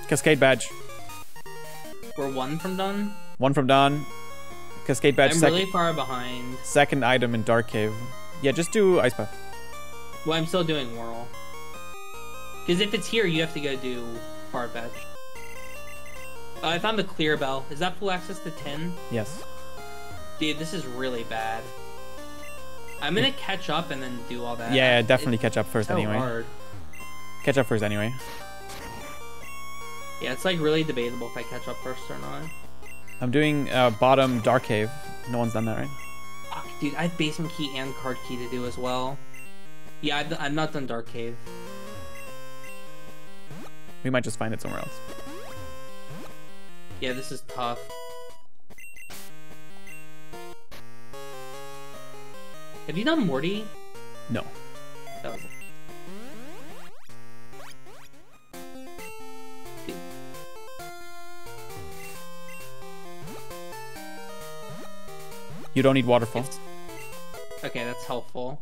Speaker 2: Cascade badge.
Speaker 1: We're one from done.
Speaker 2: One from done. Cascade badge.
Speaker 1: I'm
Speaker 2: Second,
Speaker 1: really far behind.
Speaker 2: second item in Dark Cave. Yeah, just do Ice Path.
Speaker 1: Well, I'm still doing Whirl. Because if it's here, you have to go do Farfetch. Uh, I found the clear bell. Is that full access to 10?
Speaker 2: Yes.
Speaker 1: Dude, this is really bad. I'm gonna catch up and then do all that.
Speaker 2: Yeah,
Speaker 1: It's
Speaker 2: definitely catch up first
Speaker 1: so
Speaker 2: anyway.
Speaker 1: hard.
Speaker 2: Catch up first anyway.
Speaker 1: Yeah, it's like really debatable if I catch up first or not.
Speaker 2: I'm doing uh, bottom Dark Cave. No one's done that, right?
Speaker 1: Fuck, dude, I have basement key and card key to do as well. Yeah, I've, I'm not done Dark Cave.
Speaker 2: We might just find it somewhere else.
Speaker 1: Yeah, this is tough. Have you done Morty?
Speaker 2: No.
Speaker 1: That
Speaker 2: You don't need waterfall.
Speaker 1: it's- Okay, that's helpful.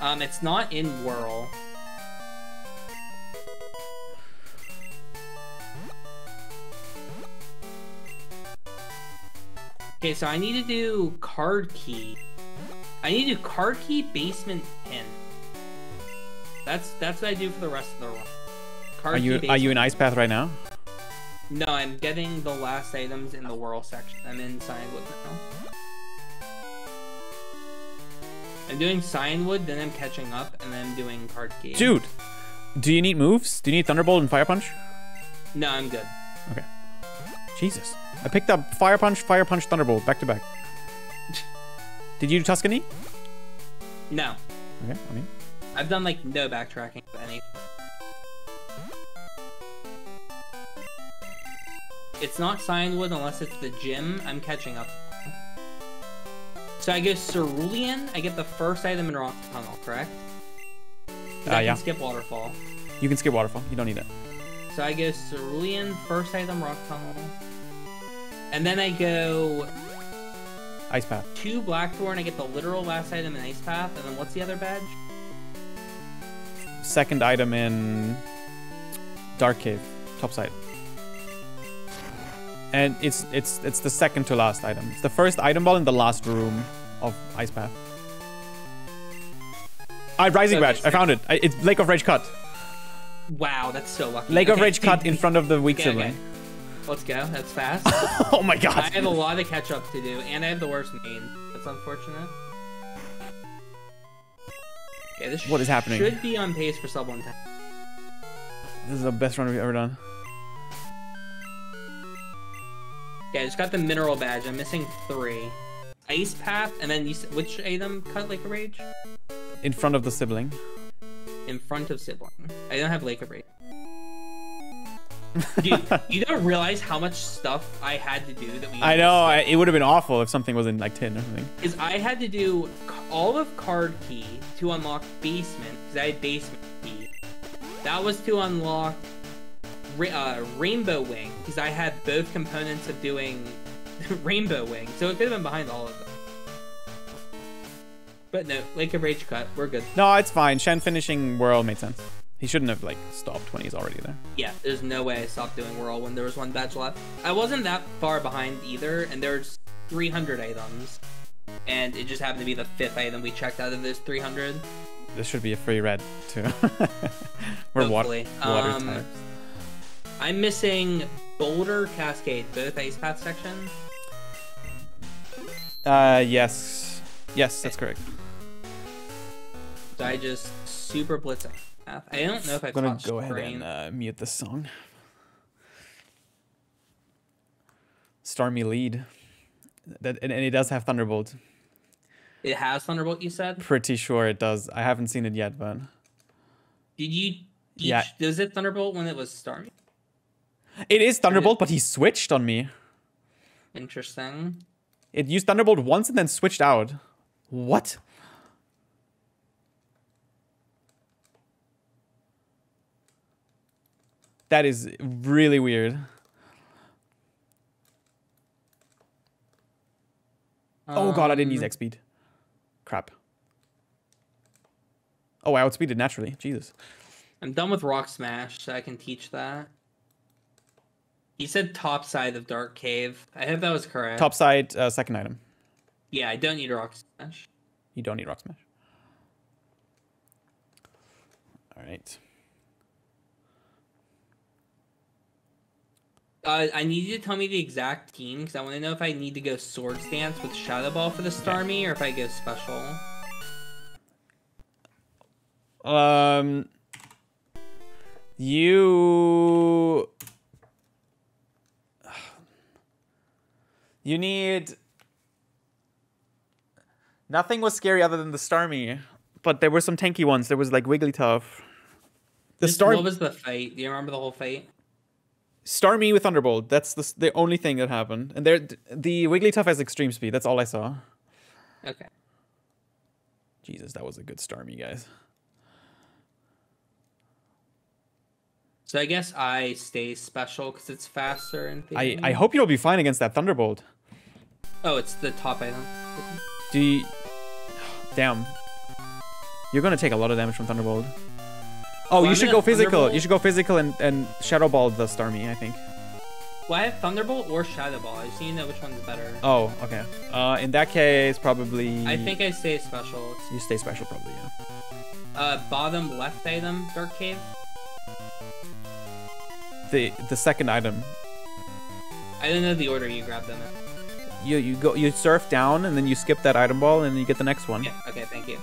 Speaker 1: Um, it's not in Whirl. Okay, so I need to do card key. I need to do card key basement pin. That's that's what I do for the rest of the run. Card
Speaker 2: Are you
Speaker 1: key
Speaker 2: are you in Ice Path right now?
Speaker 1: No, I'm getting the last items in the Whirl section. I'm in Cianwood now. I'm doing Cianwood, then I'm catching up, and then I'm doing card key.
Speaker 2: Dude, do you need moves? Do you need Thunderbolt and Fire Punch?
Speaker 1: No, I'm good.
Speaker 2: Okay. Jesus. I picked up Fire Punch, Fire Punch, Thunderbolt back to back. Did you do Tuscany?
Speaker 1: No,
Speaker 2: Okay, I mean.
Speaker 1: I've done like no backtracking of any. It's not Cianwood unless it's the gym. I'm catching up. So I go Cerulean. I get the first item in Rock Tunnel, correct?
Speaker 2: Uh,
Speaker 1: I
Speaker 2: yeah.
Speaker 1: can skip Waterfall.
Speaker 2: You can skip Waterfall. You don't need it.
Speaker 1: So I go Cerulean, first item Rock Tunnel. And then I go
Speaker 2: Ice Path.
Speaker 1: to Blackthorn. I get the literal last item in Ice Path. And then what's the other badge?
Speaker 2: Second item in Dark Cave, top side. And it's it's it's the second to last item. It's the first item ball in the last room of Ice Path. Ah, Rising
Speaker 1: Okay,
Speaker 2: Badge. I found it. I, it's Lake of Rage Cut.
Speaker 1: Wow, that's so lucky.
Speaker 2: Lake of Rage cut in front of the weak
Speaker 1: Okay, okay.
Speaker 2: sibling.
Speaker 1: Let's go. That's fast.
Speaker 2: oh my god.
Speaker 1: I have a lot of catch up to do, and I have the worst main. That's unfortunate. Okay, this
Speaker 2: What is happening?
Speaker 1: Should be on pace for sub 110.
Speaker 2: This is the best run we've ever done.
Speaker 1: Yeah, I just got the mineral badge. I'm missing three. Ice path, and then you which item cut Lake of Rage?
Speaker 2: In front of the sibling.
Speaker 1: In front of sibling. I don't have Lake of Rage. Dude, you don't realize how much stuff I had to do that we.
Speaker 2: I know, I, it would have been awful if something was in like 10 or something.
Speaker 1: is I had to do all of card key to unlock basement because I had basement key. That was to unlock uh, rainbow wing because I had both components of doing rainbow wing, so it could have been behind all of them. But no, Lake of Rage cut. We're good.
Speaker 2: No, it's fine. Shen finishing Whirl made sense. He shouldn't have like stopped when he's already there.
Speaker 1: Yeah, there's no way I stopped doing Whirl when there was one badge left. I wasn't that far behind either, and there's 300 items, and it just happened to be the fifth item we checked out of those 300.
Speaker 2: This should be a free red too. We're water, water
Speaker 1: Um,
Speaker 2: types.
Speaker 1: I'm missing Boulder Cascade, both ice path sections.
Speaker 2: Uh, yes. Yes, that's correct.
Speaker 1: So I just super blitzing. I don't know if I
Speaker 2: I'm gonna go ahead
Speaker 1: Strain.
Speaker 2: and uh, mute this song. Starmie lead. That and, and it does have Thunderbolt.
Speaker 1: It has Thunderbolt, you said?
Speaker 2: Pretty sure it does. I haven't seen it yet, but
Speaker 1: Did you
Speaker 2: Yeah.
Speaker 1: does it Thunderbolt when it was Starmie?
Speaker 2: it is Thunderbolt. But he switched on me.
Speaker 1: Interesting.
Speaker 2: It used Thunderbolt once and then switched out. What? That is really weird. Oh god, I didn't use
Speaker 1: Um,
Speaker 2: X speed. Crap. Oh, I outspeeded naturally. Jesus.
Speaker 1: I'm done with Rock Smash, so I can teach that. He said top side of Dark Cave. I hope that was correct.
Speaker 2: Top side, uh, second item.
Speaker 1: Yeah, I don't need Rock Smash.
Speaker 2: You don't need Rock Smash. All right.
Speaker 1: Uh, I need you to tell me the exact team because I want to know if I need to go Sword Dance with Shadow Ball for the Starmie or if I go Special.
Speaker 2: Um, you you need nothing was scary other than the Starmie, but there were some tanky ones. There was like Wigglytuff. The
Speaker 1: Just
Speaker 2: Star
Speaker 1: What was the fight? Do you remember the whole fight?
Speaker 2: Starmie with Thunderbolt. That's the the only thing that happened. And there, the Wigglytuff has extreme speed. That's all I saw.
Speaker 1: Okay.
Speaker 2: Jesus, that was a good Starmie, guys.
Speaker 1: So I guess I stay Special because it's faster and.
Speaker 2: I I hope you'll be fine against that Thunderbolt.
Speaker 1: Oh, it's the top item.
Speaker 2: Do you... Damn. You're gonna take a lot of damage from Thunderbolt. Oh,
Speaker 1: Well,
Speaker 2: you
Speaker 1: I'm
Speaker 2: should go physical.
Speaker 1: Thunderbolt-
Speaker 2: You should go physical and, and Shadow Ball the Starmie, I think.
Speaker 1: Well, I have Thunderbolt or Shadow Ball. I just need to know which one's better.
Speaker 2: Oh, okay. Uh, in that case, probably...
Speaker 1: I think I stay Special.
Speaker 2: You stay special, probably, yeah.
Speaker 1: uh, bottom left item, Dark Cave.
Speaker 2: The the second item.
Speaker 1: I don't know the order you grabbed them in.
Speaker 2: You you go you surf down and then you skip that item ball and then you get the next one.
Speaker 1: Yeah. Okay. Thank you.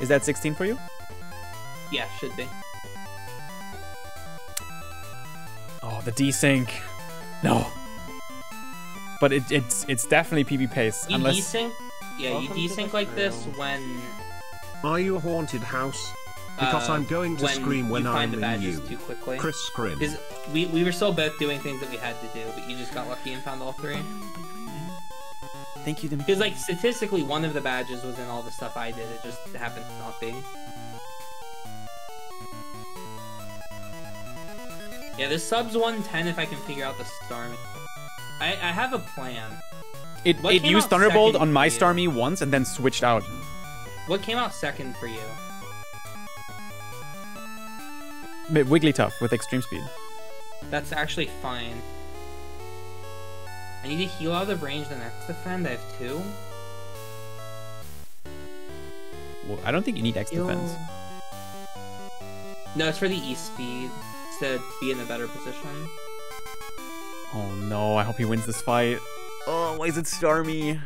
Speaker 2: Is that 16 for you?
Speaker 1: Yeah, should be.
Speaker 2: Oh, the desync. No. But it, it's it's definitely PB pace.
Speaker 1: You
Speaker 2: unless
Speaker 1: desync. Yeah,
Speaker 3: Welcome
Speaker 1: you
Speaker 3: the
Speaker 1: desync like this when
Speaker 4: Are you a haunted house? Because
Speaker 1: uh,
Speaker 4: I'm going to
Speaker 1: when
Speaker 4: scream when
Speaker 1: you find
Speaker 4: I'm
Speaker 1: the
Speaker 4: in
Speaker 1: badges
Speaker 4: you.
Speaker 1: too quickly.
Speaker 4: Chris Scrim.
Speaker 1: Because we, we were still both doing things that we had to do, but you just got lucky and found all three.
Speaker 2: Thank you, Demi.
Speaker 1: Because like statistically, one of the badges was in all the stuff I did. It just happened to not be. Yeah, this sub's 110 if I can figure out the Starmie. I, I have a plan.
Speaker 2: It, it used Thunderbolt on my
Speaker 1: for you?
Speaker 2: Starmie once and then switched out.
Speaker 1: What came out second for you?
Speaker 2: Wigglytuff with extreme speed.
Speaker 1: That's actually fine. I need to heal out of range the next defend. I have two.
Speaker 2: Well, I don't think you need X defense.
Speaker 1: No, it's for the E speed to be in a better position.
Speaker 2: Oh no, I hope he wins this fight. Oh, why is it Starmie?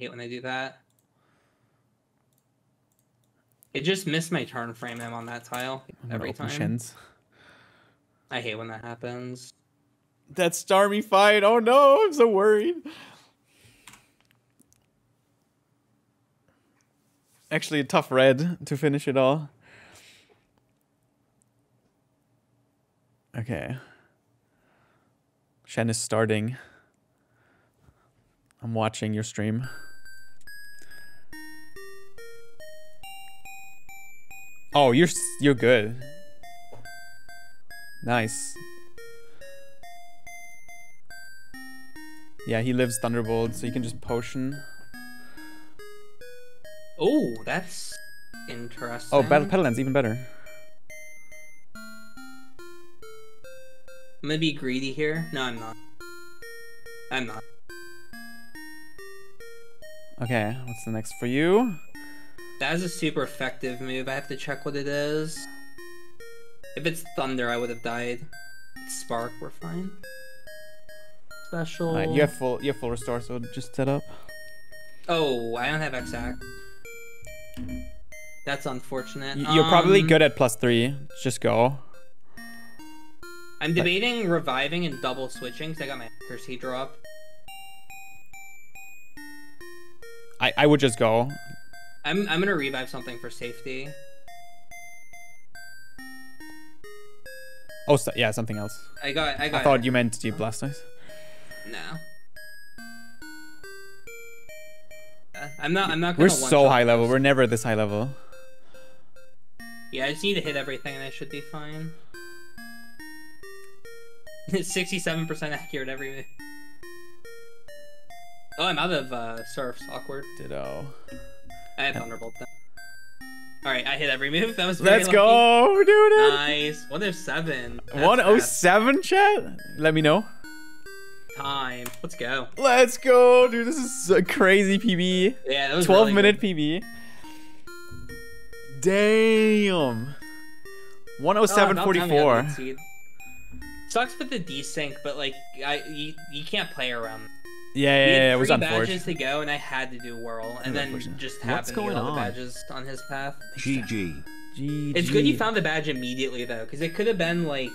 Speaker 1: Hate when I do that. It just missed my turn frame him on that tile
Speaker 2: I'm
Speaker 1: every
Speaker 2: open
Speaker 1: time.
Speaker 2: Shins.
Speaker 1: I hate when that happens.
Speaker 2: That Starmie fight. Oh no, I'm so worried. Actually, a tough red to finish it all. Okay. Shen is starting. I'm watching your stream. Oh, you're you're good. Nice. Yeah, he lives Thunderbolt, so you can just potion.
Speaker 1: Oh, that's interesting.
Speaker 2: Oh, Battle Petalend's even better.
Speaker 1: I'm gonna be greedy here. No, I'm not. I'm not.
Speaker 2: Okay, what's the next for you?
Speaker 1: That is a super effective move. I have to check what it is. If it's Thunder, I would have died. It's Spark, we're fine. Special.
Speaker 2: Alright, you have full you have full restore, so just set up.
Speaker 1: Oh, I don't have exact. That's unfortunate.
Speaker 2: You're probably
Speaker 1: Um,
Speaker 2: good at plus three. Just go.
Speaker 1: I'm debating reviving and double switching because I got my Curse Hydro up.
Speaker 2: I, I would just go.
Speaker 1: I'm I'm gonna revive something for safety.
Speaker 2: Oh, so, yeah, something else.
Speaker 1: I got I got.
Speaker 2: I thought you meant Deep Blastoise.
Speaker 1: No. Uh, I'm not. I'm not.
Speaker 2: We're so high level. We're never this high level.
Speaker 1: Yeah, I just need to hit everything and I should be fine. It's 67% accurate every move. Oh, I'm out of uh, surfs. Awkward.
Speaker 2: Ditto.
Speaker 1: I have Thunderbolt then. Alright, I hit every move. That was very
Speaker 2: Let's
Speaker 1: lucky.
Speaker 2: go. We're doing it.
Speaker 1: Nice. 107. That's
Speaker 2: 107 chat? Let me know.
Speaker 1: Time. Let's go.
Speaker 2: Let's go, dude. This is a crazy PB.
Speaker 1: Yeah, that was
Speaker 2: 12
Speaker 1: really
Speaker 2: minute
Speaker 1: good.
Speaker 2: PB. Damn.
Speaker 1: Oh, about time we got
Speaker 2: 107.44.
Speaker 1: that seed. Sucks with the desync, but like, I you, you can't play around.
Speaker 2: Yeah, yeah,
Speaker 1: We
Speaker 2: yeah,
Speaker 1: had
Speaker 2: it was
Speaker 1: three
Speaker 2: unfortunate.
Speaker 1: badges to go, and I had to do whirl, and then
Speaker 2: unfortunate.
Speaker 1: just
Speaker 4: What's
Speaker 1: happened to
Speaker 4: going
Speaker 1: get all the
Speaker 4: on?
Speaker 1: badges on his path.
Speaker 4: GG. GG.
Speaker 1: It's good you found the badge immediately though, because it could have been like,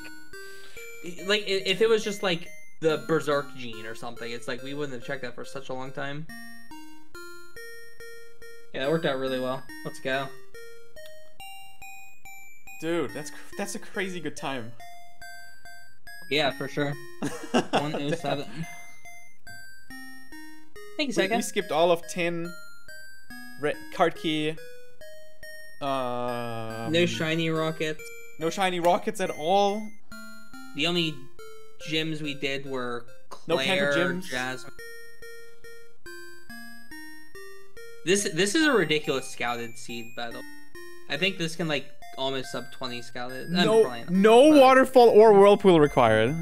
Speaker 1: like if it was just like the Berserk gene or something. It's like we wouldn't have checked that for such a long time. Yeah, that worked out really well. Let's go.
Speaker 2: Dude, that's cr- that's a crazy good time.
Speaker 1: Yeah, for sure. One oh seven. Thank you,
Speaker 2: We, we skipped all of 10 re- card key. Um,
Speaker 1: No shiny rockets.
Speaker 2: no shiny rockets at all.
Speaker 1: The only gyms we did were
Speaker 2: No Panther gyms.
Speaker 1: Jasmine. This this is a ridiculous scouted seed battle. I think this can like almost sub twenty scouted.
Speaker 2: No, no waterfall or whirlpool required.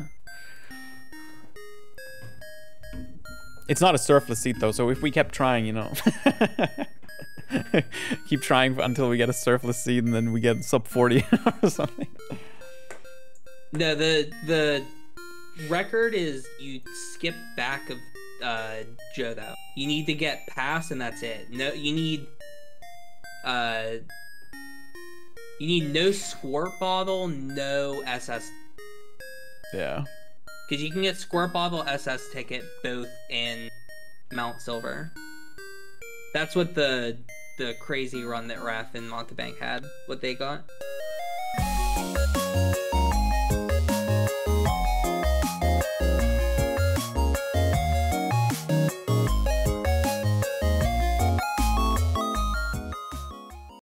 Speaker 2: It's not a surfless seat though, so if we kept trying, you know, keep trying until we get a surfless seat and then we get sub 40 or something.
Speaker 1: No, the the record is you skip back of uh Johto. You need to get past and that's it. No you need uh you need no squirt bottle, no SS
Speaker 2: Yeah.
Speaker 1: Because you can get squirt bottle SS ticket both in Mount Silver. That's what the the crazy run that Raph and Montebank had. What they got.